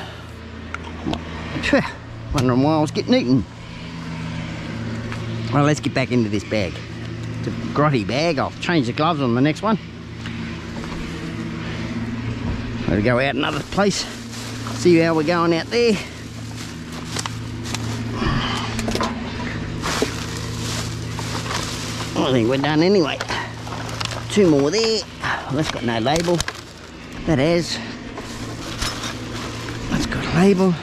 Phew, Wondering why I was getting eaten. Well, let's get back into this bag. It's a grotty bag. I'll change the gloves on the next one. Gotta go out another place. See how we're going out there. I think we're done anyway. Two more there. That's got no label. That has. That's got a label.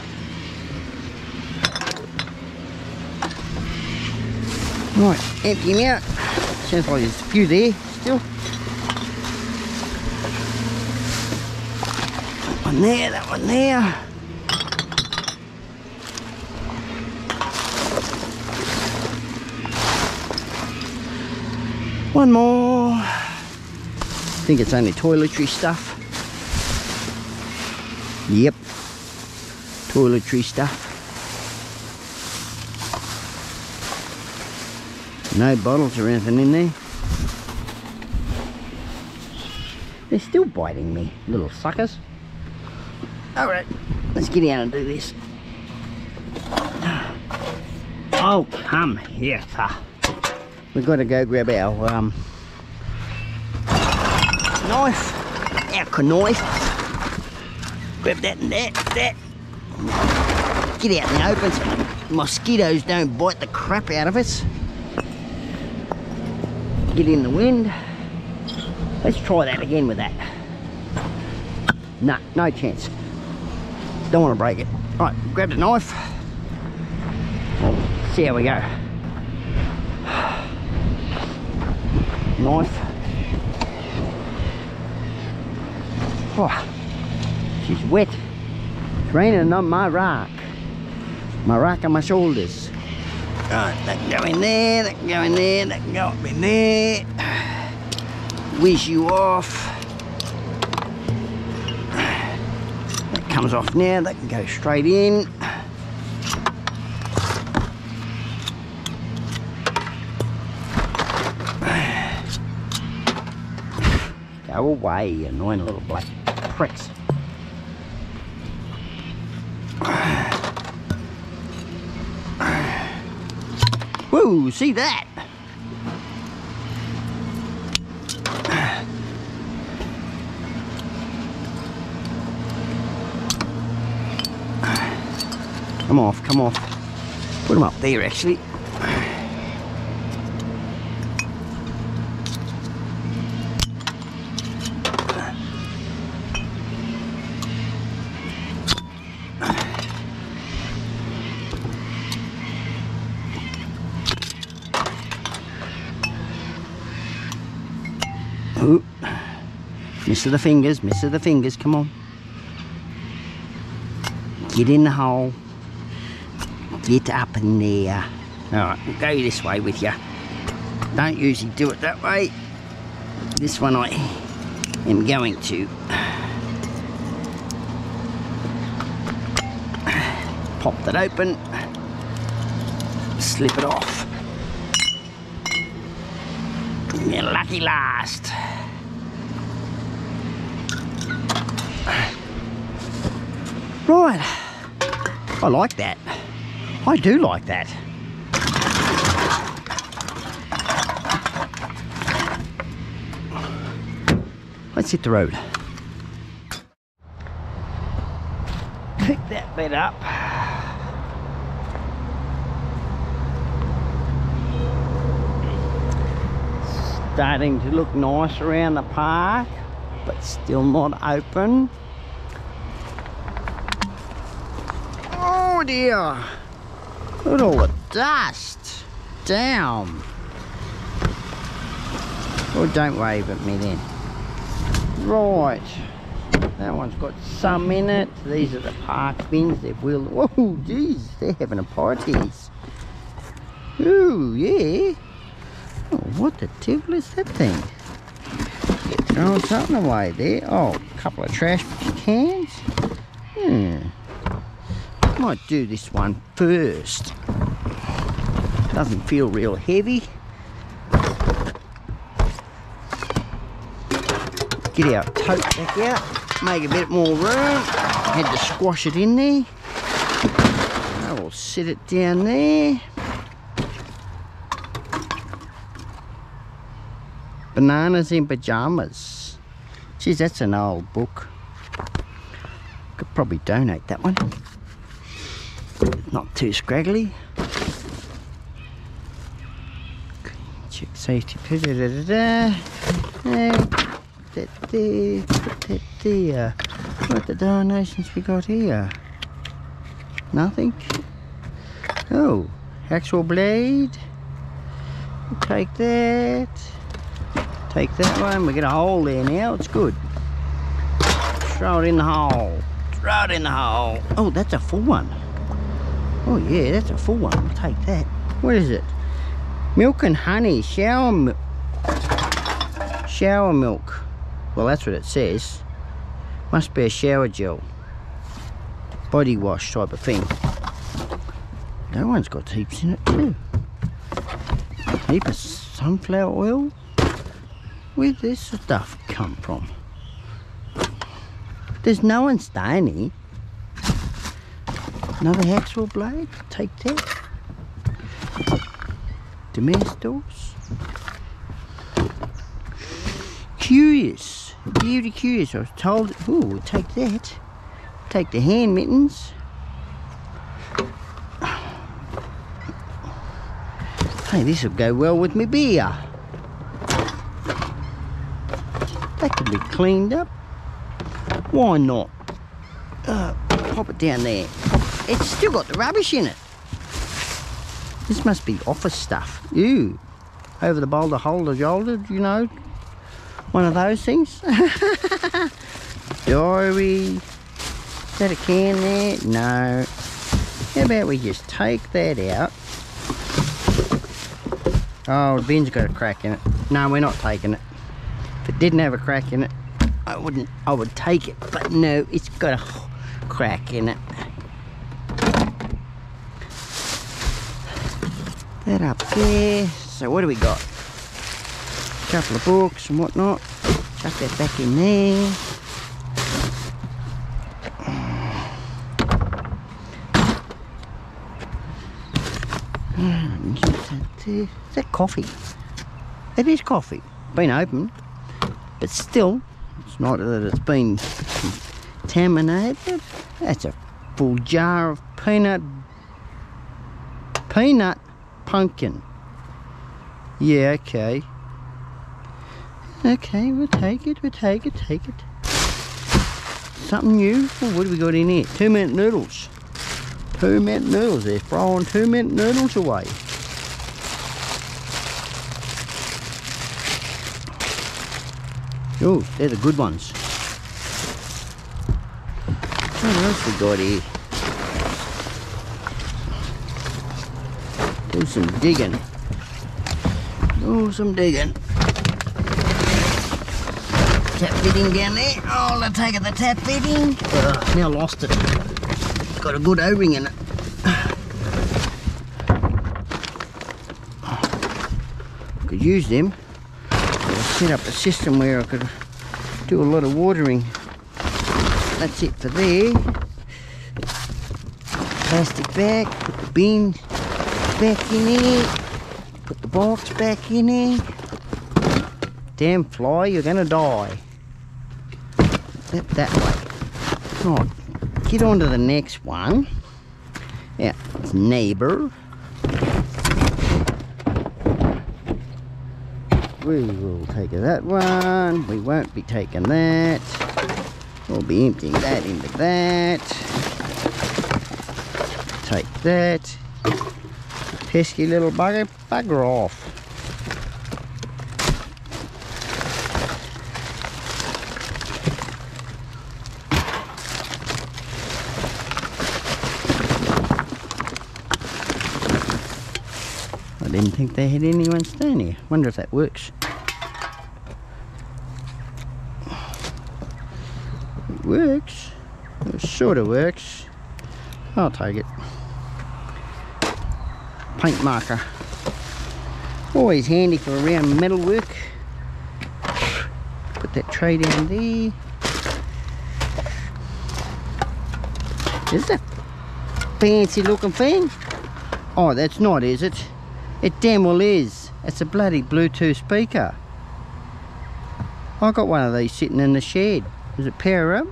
Right, empty them out. Sounds like there's a few there still. That one there, that one there. One more. I think it's only toiletry stuff. Yep. Toiletry stuff. No bottles or anything in there. They're still biting me, little suckers. Alright, let's get down and do this. Oh, come here, sir. We've got to go grab our um, knife, our knife. Grab that and that, that. Get out in the open so mosquitoes don't bite the crap out of us. Get in the wind. Let's try that again with that. No, no chance. Don't want to break it. Right, grab the knife. See how we go. Knife. Oh, she's wet. It's raining on my rock. My rock on my shoulders. Right, that can go in there, that can go in there, that can go up in there. Whiz you off. That comes off now, that can go straight in. Go away, annoying little black pricks. Whoa, see that? Come off, come off. Put them up there actually. Ooh. Miss of the fingers, miss of the fingers, come on. Get in the hole. Get up in there. Alright, we'll go this way with you. Don't usually do it that way. This one I am going to. Pop that open. Slip it off. Your lucky last. Right. I like that. I do like that. Let's hit the road. Pick that bit up. Starting to look nice around the park, but still not open. Oh dear! Look at all the dust down. Oh, don't wave at me then. Right. That one's got some in it. These are the park bins. They've wheeled. Whoa, geez, they're having a party. Ooh, yeah. Oh, what the devil is that thing? Throwing something away there. Oh, a couple of trash cans. Hmm. Might do this one first. Doesn't feel real heavy. Get our tote back out, make a bit more room. Had to squash it in there. I will sit it down there. Bananas in Pyjamas. Geez, that's an old book. Could probably donate that one. Not too scraggly. Check safety. Da, that there, put that there. What the donations we got here? Nothing? Oh, actual blade. Take that. Take that one. We get a hole there now. It's good. Throw it in the hole. Throw it in the hole. Oh, that's a full one. Oh yeah, that's a full one. I'll take that. What is it? Milk and honey. Shower milk. Shower milk. Well, that's what it says. Must be a shower gel. body wash type of thing. That one's got heaps in it too. Heap of sunflower oil. Where'd this stuff come from? There's no one staying here. Another hacksaw blade. Take that. Domestos. Curious. Beauty curious. I was told. Ooh, take that. Take the hand mittens. Hey, this will go well with my beer. That could be cleaned up. Why not? Uh, pop it down there. It's still got the rubbish in it. This must be office stuff. Ew. Over the boulder, holder, shoulder, you know. One of those things. Diary. Is that a can there? No. How about we just take that out Oh, the bin's got a crack in it. No, we're not taking it. If it didn't have a crack in it, I wouldn't, I would take it. But no, it's got a crack in it. That up there. So what do we got? A couple of books and whatnot. Chuck that back in there. Is that coffee? It is coffee. Been opened, but still, it's not that it's been contaminated. That's a full jar of peanut, peanut pumpkin. Yeah, okay. Okay, we'll take it, we'll take it, take it. Something new? what do we got in here? Two minute noodles. Two minute noodles. They're throwing two minute noodles away. Oh, they're the good ones. What else we got here? Do some digging. Do some digging. Tap fitting down there. Oh, I'll take the tap fitting. Uh, now lost it. Got a good O-ring in it. Could use them set up a system where I could do a lot of watering. That's it for there. Plastic bag, put the bin back in there, put the box back in there. Damn fly, you're gonna die. That, that way. Right, get on to the next one. Yeah, it's neighbour. we will take that one we won't be taking that we'll be emptying that into that take that pesky little bugger bugger off I didn't think they had anyone staying here. Wonder if that works. It works. It sort of works. I'll take it. Paint marker. Always handy for around metal work. Put that tray down there. Is that fancy looking thing? Oh, that's not, is it? It damn well is. It's a bloody Bluetooth speaker. I got one of these sitting in the shed. Does it power up?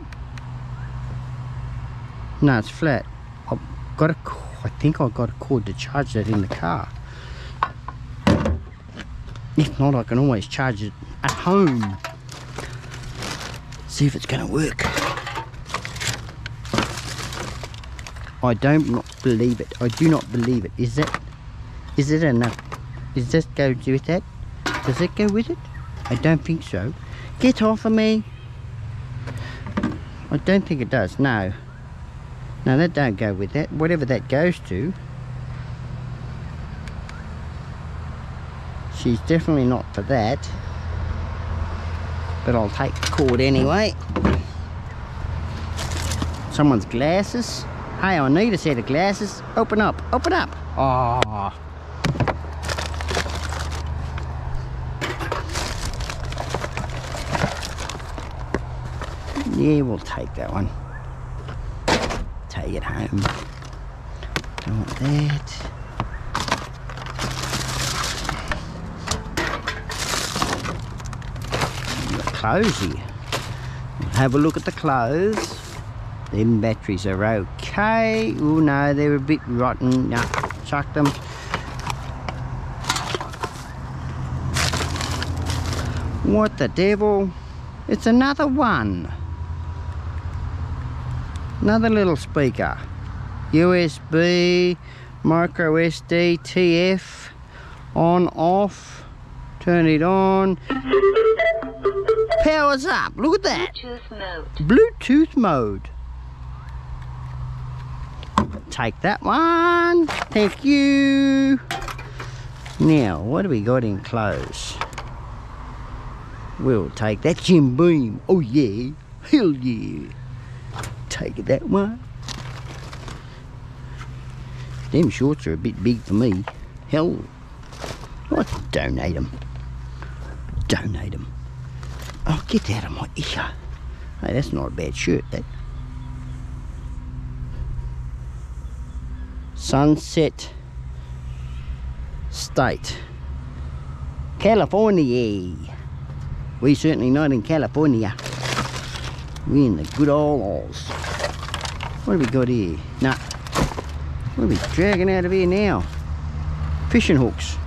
No, it's flat. I've got a, I think I've got a cord to charge that in the car. If not, I can always charge it at home. See if it's going to work. I don't not believe it. I do not believe it. Is that is it enough? Does this go with that? Does it go with it? I don't think so. Get off of me. I don't think it does, no. No, that don't go with that. Whatever that goes to. She's definitely not for that. But I'll take the cord anyway. someone's glasses. Hey, I need a set of glasses. Open up, open up. Oh. Yeah, we'll take that one. Take it home. Don't want that. clothes here. Have a look at the clothes. Them batteries are okay. Oh no, they're a bit rotten. No, chuck them. What the devil? It's another one. Another little speaker. USB, micro SD, TF, on, off, turn it on powers up. Look at that. Bluetooth mode. Bluetooth mode. Take that one. Thank you. Now, what do we got in clothes? We'll take that Jim Beam. Oh yeah. Hell yeah. Take it that one. Them shorts are a bit big for me. Hell, I'll donate them. Donate them. Oh, get that out of my ear. Hey, that's not a bad shirt, that. Sunset State. California. We certainly not in California. We in the good old Oz. What have we got here? Nah. What are we dragging out of here now? Fishing hooks.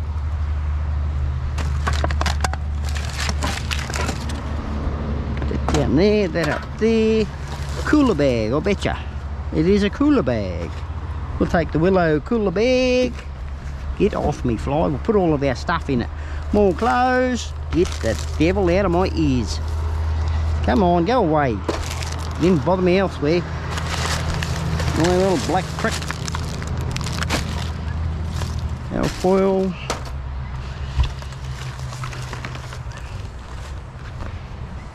down there, that up there. Cooler bag, I betcha. It is a cooler bag. We'll take the willow cooler bag. Get off me fly. We'll put all of our stuff in it. More clothes. Get the devil out of my ears. Come on, go away. You Didn't bother me elsewhere. My little black prick. Alfoil.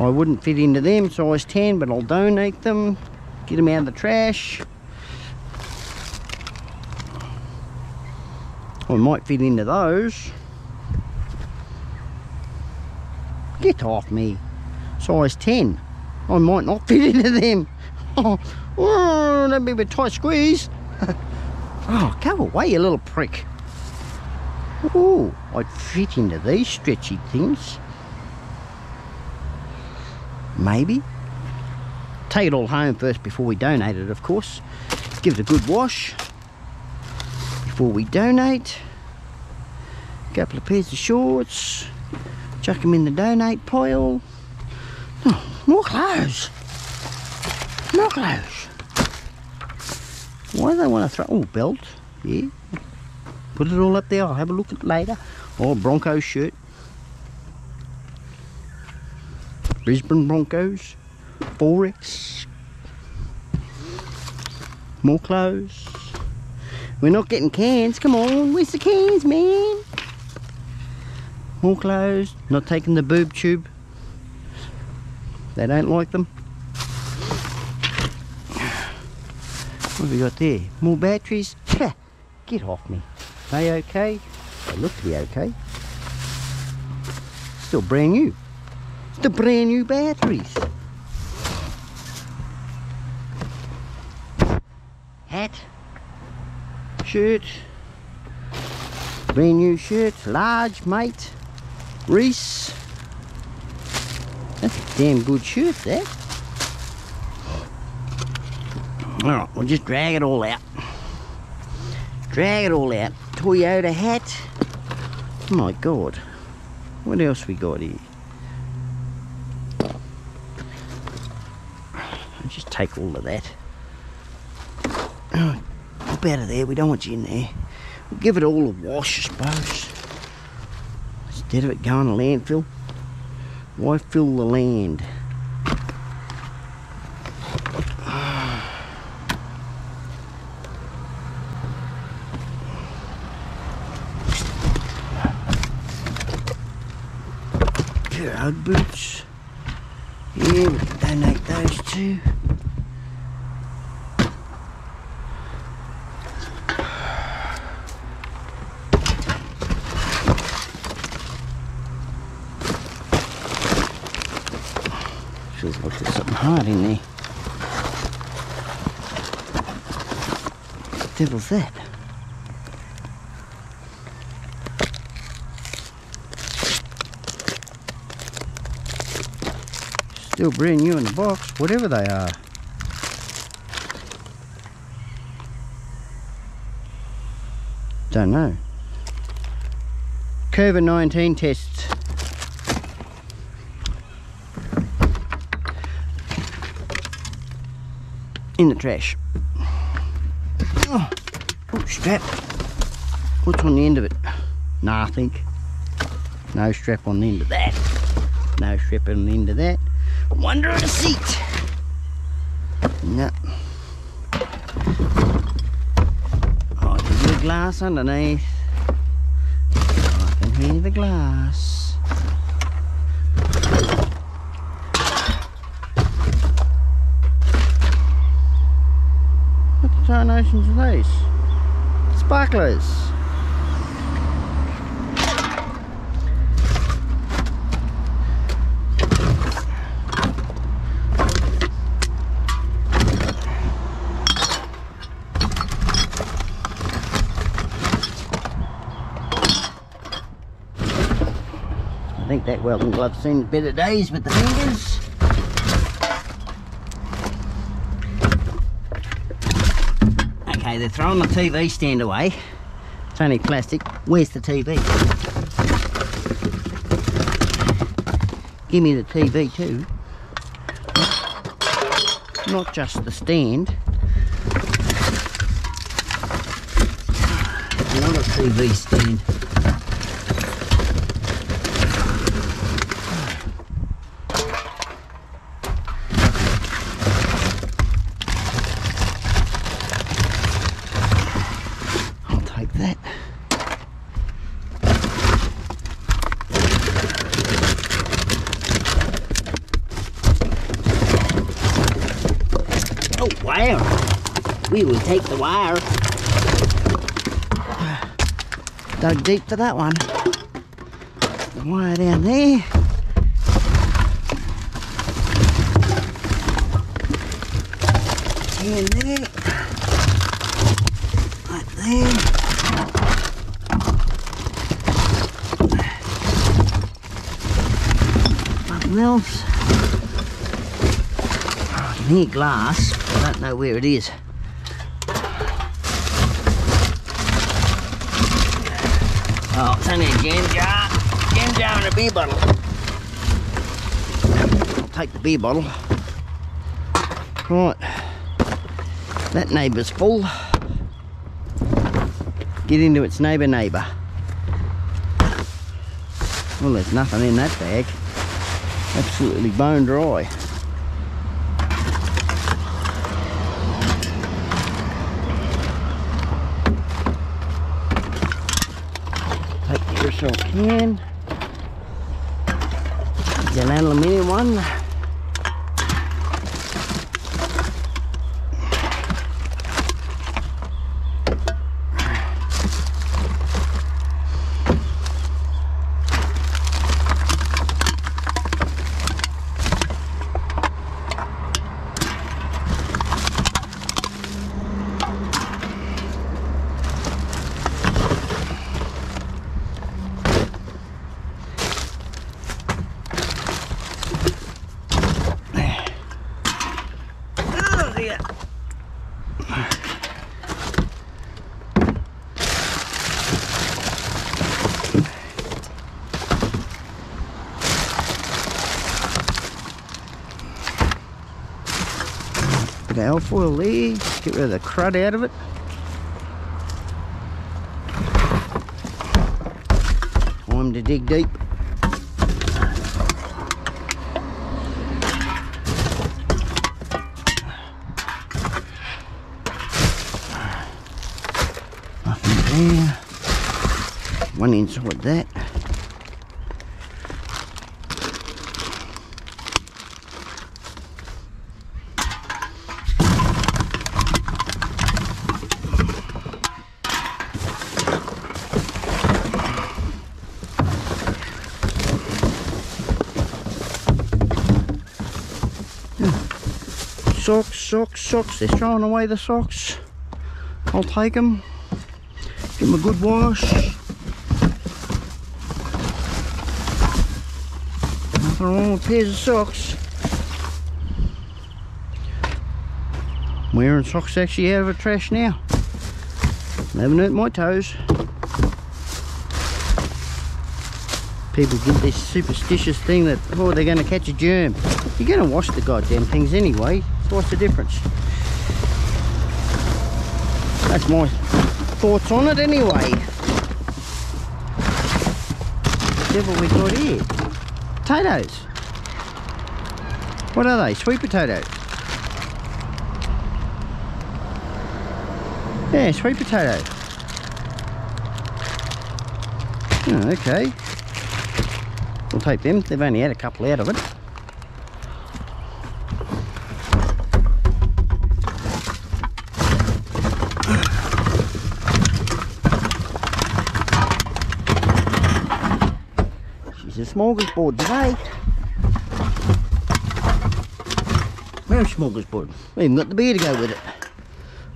I wouldn't fit into them, size 10, but I'll donate them, get them out of the trash. I might fit into those. Get off me. Size 10. I might not fit into them. Oh, that'd be a tight squeeze. oh, go away, you little prick. Oh, I'd fit into these stretchy things maybe. Take it all home first before we donate it, of course. Give it a good wash before we donate. A couple of pairs of shorts. Chuck them in the donate pile. More clothes. More clothes. Why do they want to throw... Oh, belt. Yeah. Put it all up there. I'll have a look at it later. Oh, Broncos shirt. Brisbane Broncos, Forex, more clothes. We're not getting cans, come on, where's the cans, man? More clothes, not taking the boob tube. They don't like them. What have we got there? More batteries? Get off me. They okay? They look to be okay. Still brand new the brand new batteries. Hat, shirt, brand new shirt, large mate, Reese. That's a damn good shirt that. Alright, we'll just drag it all out. Drag it all out. Toyota hat. Oh my god. What else we got here? just take all of that. Oh, up out of there, we don't want you in there. We'll give it all a wash, I suppose. Instead of it going to landfill, why fill the land? Ugg boots. Yeah, donate those too. Feels like there's something hard in there. What the devil's that? Still brand new in the box, whatever they are. Don't know. COVID-19 tests. In the trash. Oh, oh, strap. What's on the end of it? Nothing. No strap on the end of that. No strap on the end of that. Wonder of the seat. No. Oh, there's the glass underneath. I can hear the glass. What are these? Sparklers. I think that welding glove's seen better days with the fingers. Okay, they're throwing the TV stand away. It's only plastic. Where's the TV? Give me the TV too. Not just the stand. Another TV stand. I'll take that. Oh, wire. We will take the wire. Dug deep for that one. The wire down there. In there. Right there. Nothing else. Oh, I hear glass, I don't know where it is. Jar. Jam jar and a beer bottle. I'll take the beer bottle. Right. That neighbour's full. Get into its neighbour neighbour. Well, there's nothing in that bag. Absolutely bone dry. Aerosol can. It's an aluminium one. Oh, dear. Bit of alfoil there, get rid of the crud out of it. Time to dig deep. There. One inside that. Socks, socks. They're throwing away the socks. I'll take them. Give them a good wash. Nothing wrong with pairs of socks. wearing socks actually out of the trash now. They haven't hurt my toes. People get this superstitious thing that, oh, they're going to catch a germ. You're going to wash the goddamn things anyway. What's the difference? That's my thoughts on it anyway. Devil we got here? Potatoes. What are they? Sweet potatoes. Yeah, sweet potato. Oh, okay. We'll take them. They've only had a couple out of it. Smorgasbord today. Where's smorgasbord? We haven't got the beer to go with it.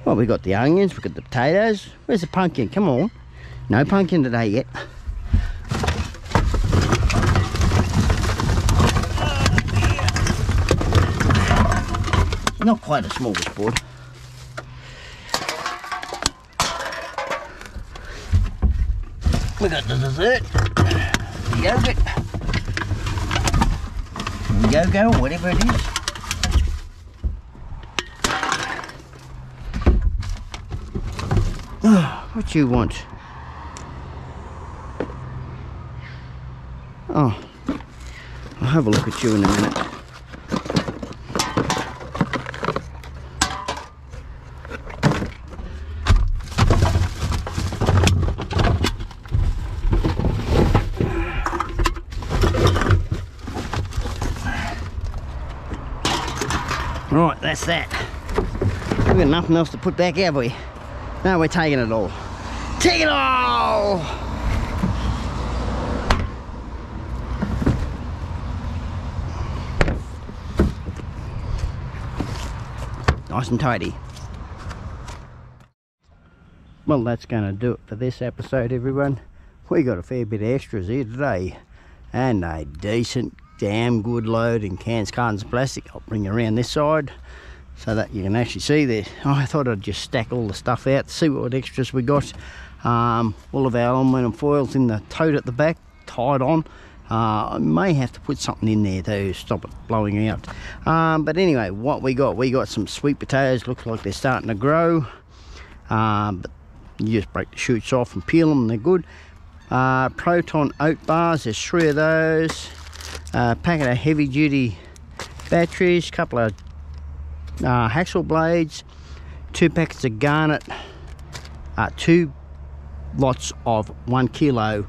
Well, we got the onions, we got the potatoes. Where's the pumpkin? Come on. No pumpkin today yet. Not quite a smorgasbord. We got the dessert, the yogurt, go-go, whatever it is. Ah, what you want? Oh, I'll have a look at you in a minute. Right, that. We've got nothing else to put back, have we? Now we're taking it all. Take it all! Nice and tidy. Well, that's going to do it for this episode, everyone. We got a fair bit of extras here today. And a decent, damn good load in cans, cartons, plastic. I'll bring you around this side so that you can actually see there. Oh, I thought I'd just stack all the stuff out, see what extras we got. Um, all of our aluminium foils in the tote at the back, tied on. Uh, I may have to put something in there to stop it blowing out. Um, but anyway, what we got, we got some sweet potatoes, looks like they're starting to grow. Um, but you just break the shoots off and peel them, they're good. Uh, Protein oat bars, there's three of those. Uh, packet of heavy duty batteries, couple of uh, blades, two packets of garnet, uh, two lots of one kilo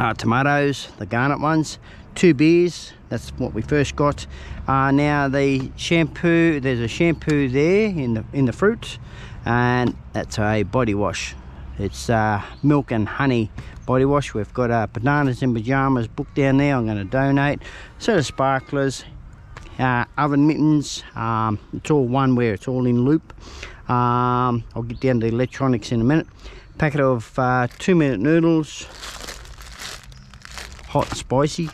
uh, tomatoes, the garnet ones, two beers, that's what we first got. Uh, now the shampoo, there's a shampoo there in the in the fruit, and that's a body wash. It's uh, milk and honey body wash. We've got uh, Bananas in Pyjamas book down there. I'm going to donate. So the sparklers, uh, oven mittens um, it's all one where it's all in loop. Um, I'll get down to the electronics in a minute. Packet of uh, two minute noodles. Hot and spicy.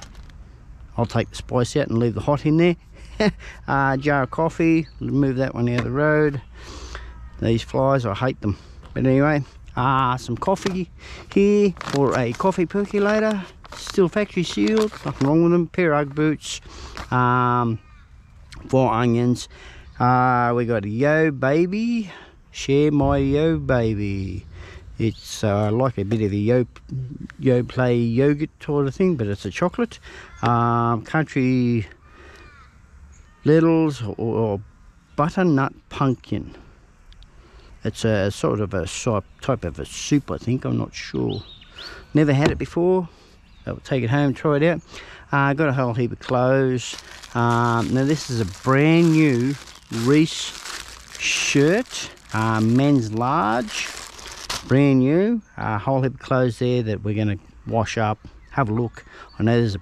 I'll take the spice out and leave the hot in there. Uh, jar of coffee move that one out of the road. These flies I hate them. But anyway uh, some coffee here for a coffee percolator. Still factory sealed nothing wrong with them. Pair of Ugg boots. Um, four onions. Uh, we got yo baby. Share my yo baby. It's uh, like a bit of a yo yo play yogurt sort of thing but it's a chocolate. Um, country littles or, or butternut pumpkin. It's a sort of a type of a soup I think I'm not sure. Never had it before. I'll take it home try it out uh, got a whole heap of clothes um, now this is a brand new Reese shirt, uh, men's large, brand new. A whole heap of clothes there that we're going to wash up, have a look. I know there's a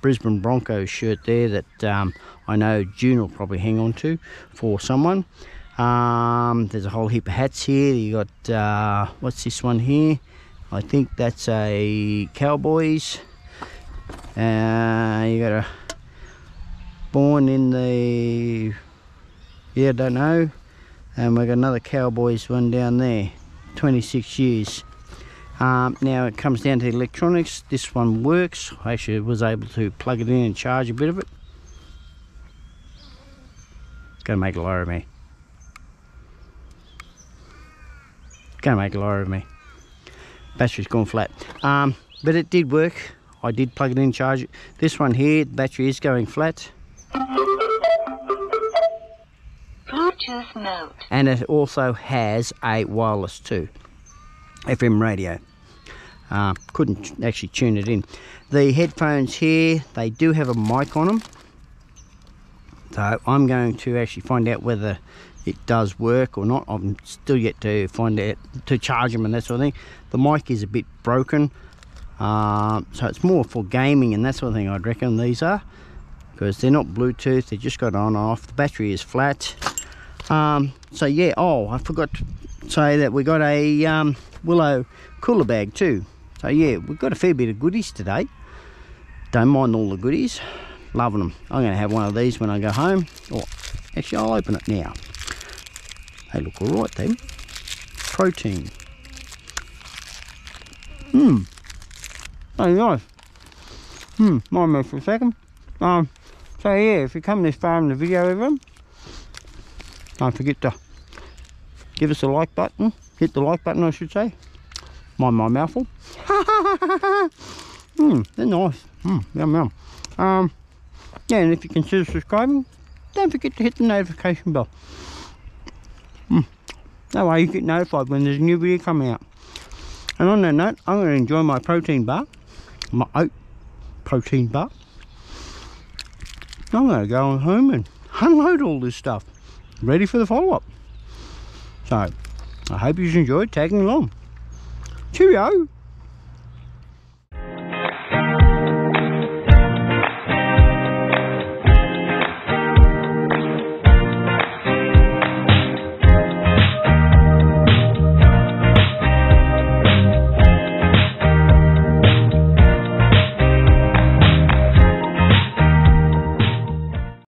Brisbane Broncos shirt there that um, I know June will probably hang on to for someone. Um, there's a whole heap of hats here. You got, uh, what's this one here? I think that's a Cowboys. You got a born in the, yeah, don't know. And we got another Cowboys one down there, 26 years. Um, now it comes down to electronics. This one works. I actually was able to plug it in and charge a bit of it. To make a lot of me. Gonna make a lot of me. Battery's gone flat. Um, but it did work. I did plug it in, charge it. This one here, the battery is going flat.
Bluetooth mode.
And it also has a wireless too. FM radio. Uh, couldn't actually tune it in. The headphones here, they do have a mic on them. So I'm going to actually find out whether it does work or not. I'm still yet to find out to charge them and that sort of thing. The mic is a bit broken, uh, so it's more for gaming and that sort of thing. I'd reckon these are because they're not Bluetooth. They just got on off. The battery is flat. Um, so yeah. Oh, I forgot to say that we got a um, Willow cooler bag too. So yeah, we've got a fair bit of goodies today. Don't mind all the goodies. Loving them. I'm to have one of these when I go home. Oh, actually, I'll open it now. They look alright then. Protein. Hmm. Very nice. Hmm, mind me for a second. Um, so yeah, if you come this far in the video everyone, don't forget to give us a like button. Hit the like button I should say. Mind my mouthful. Hmm, they're nice. Hmm, yum yum. Um, yeah, and if you consider subscribing, don't forget to hit the notification bell. Mm. That way you get notified when there's a new video coming out. And on that note, I'm going to enjoy my protein bar, my oat protein bar. I'm going to go home and unload all this stuff, ready for the follow-up. So, I hope you've enjoyed tagging along. Cheerio!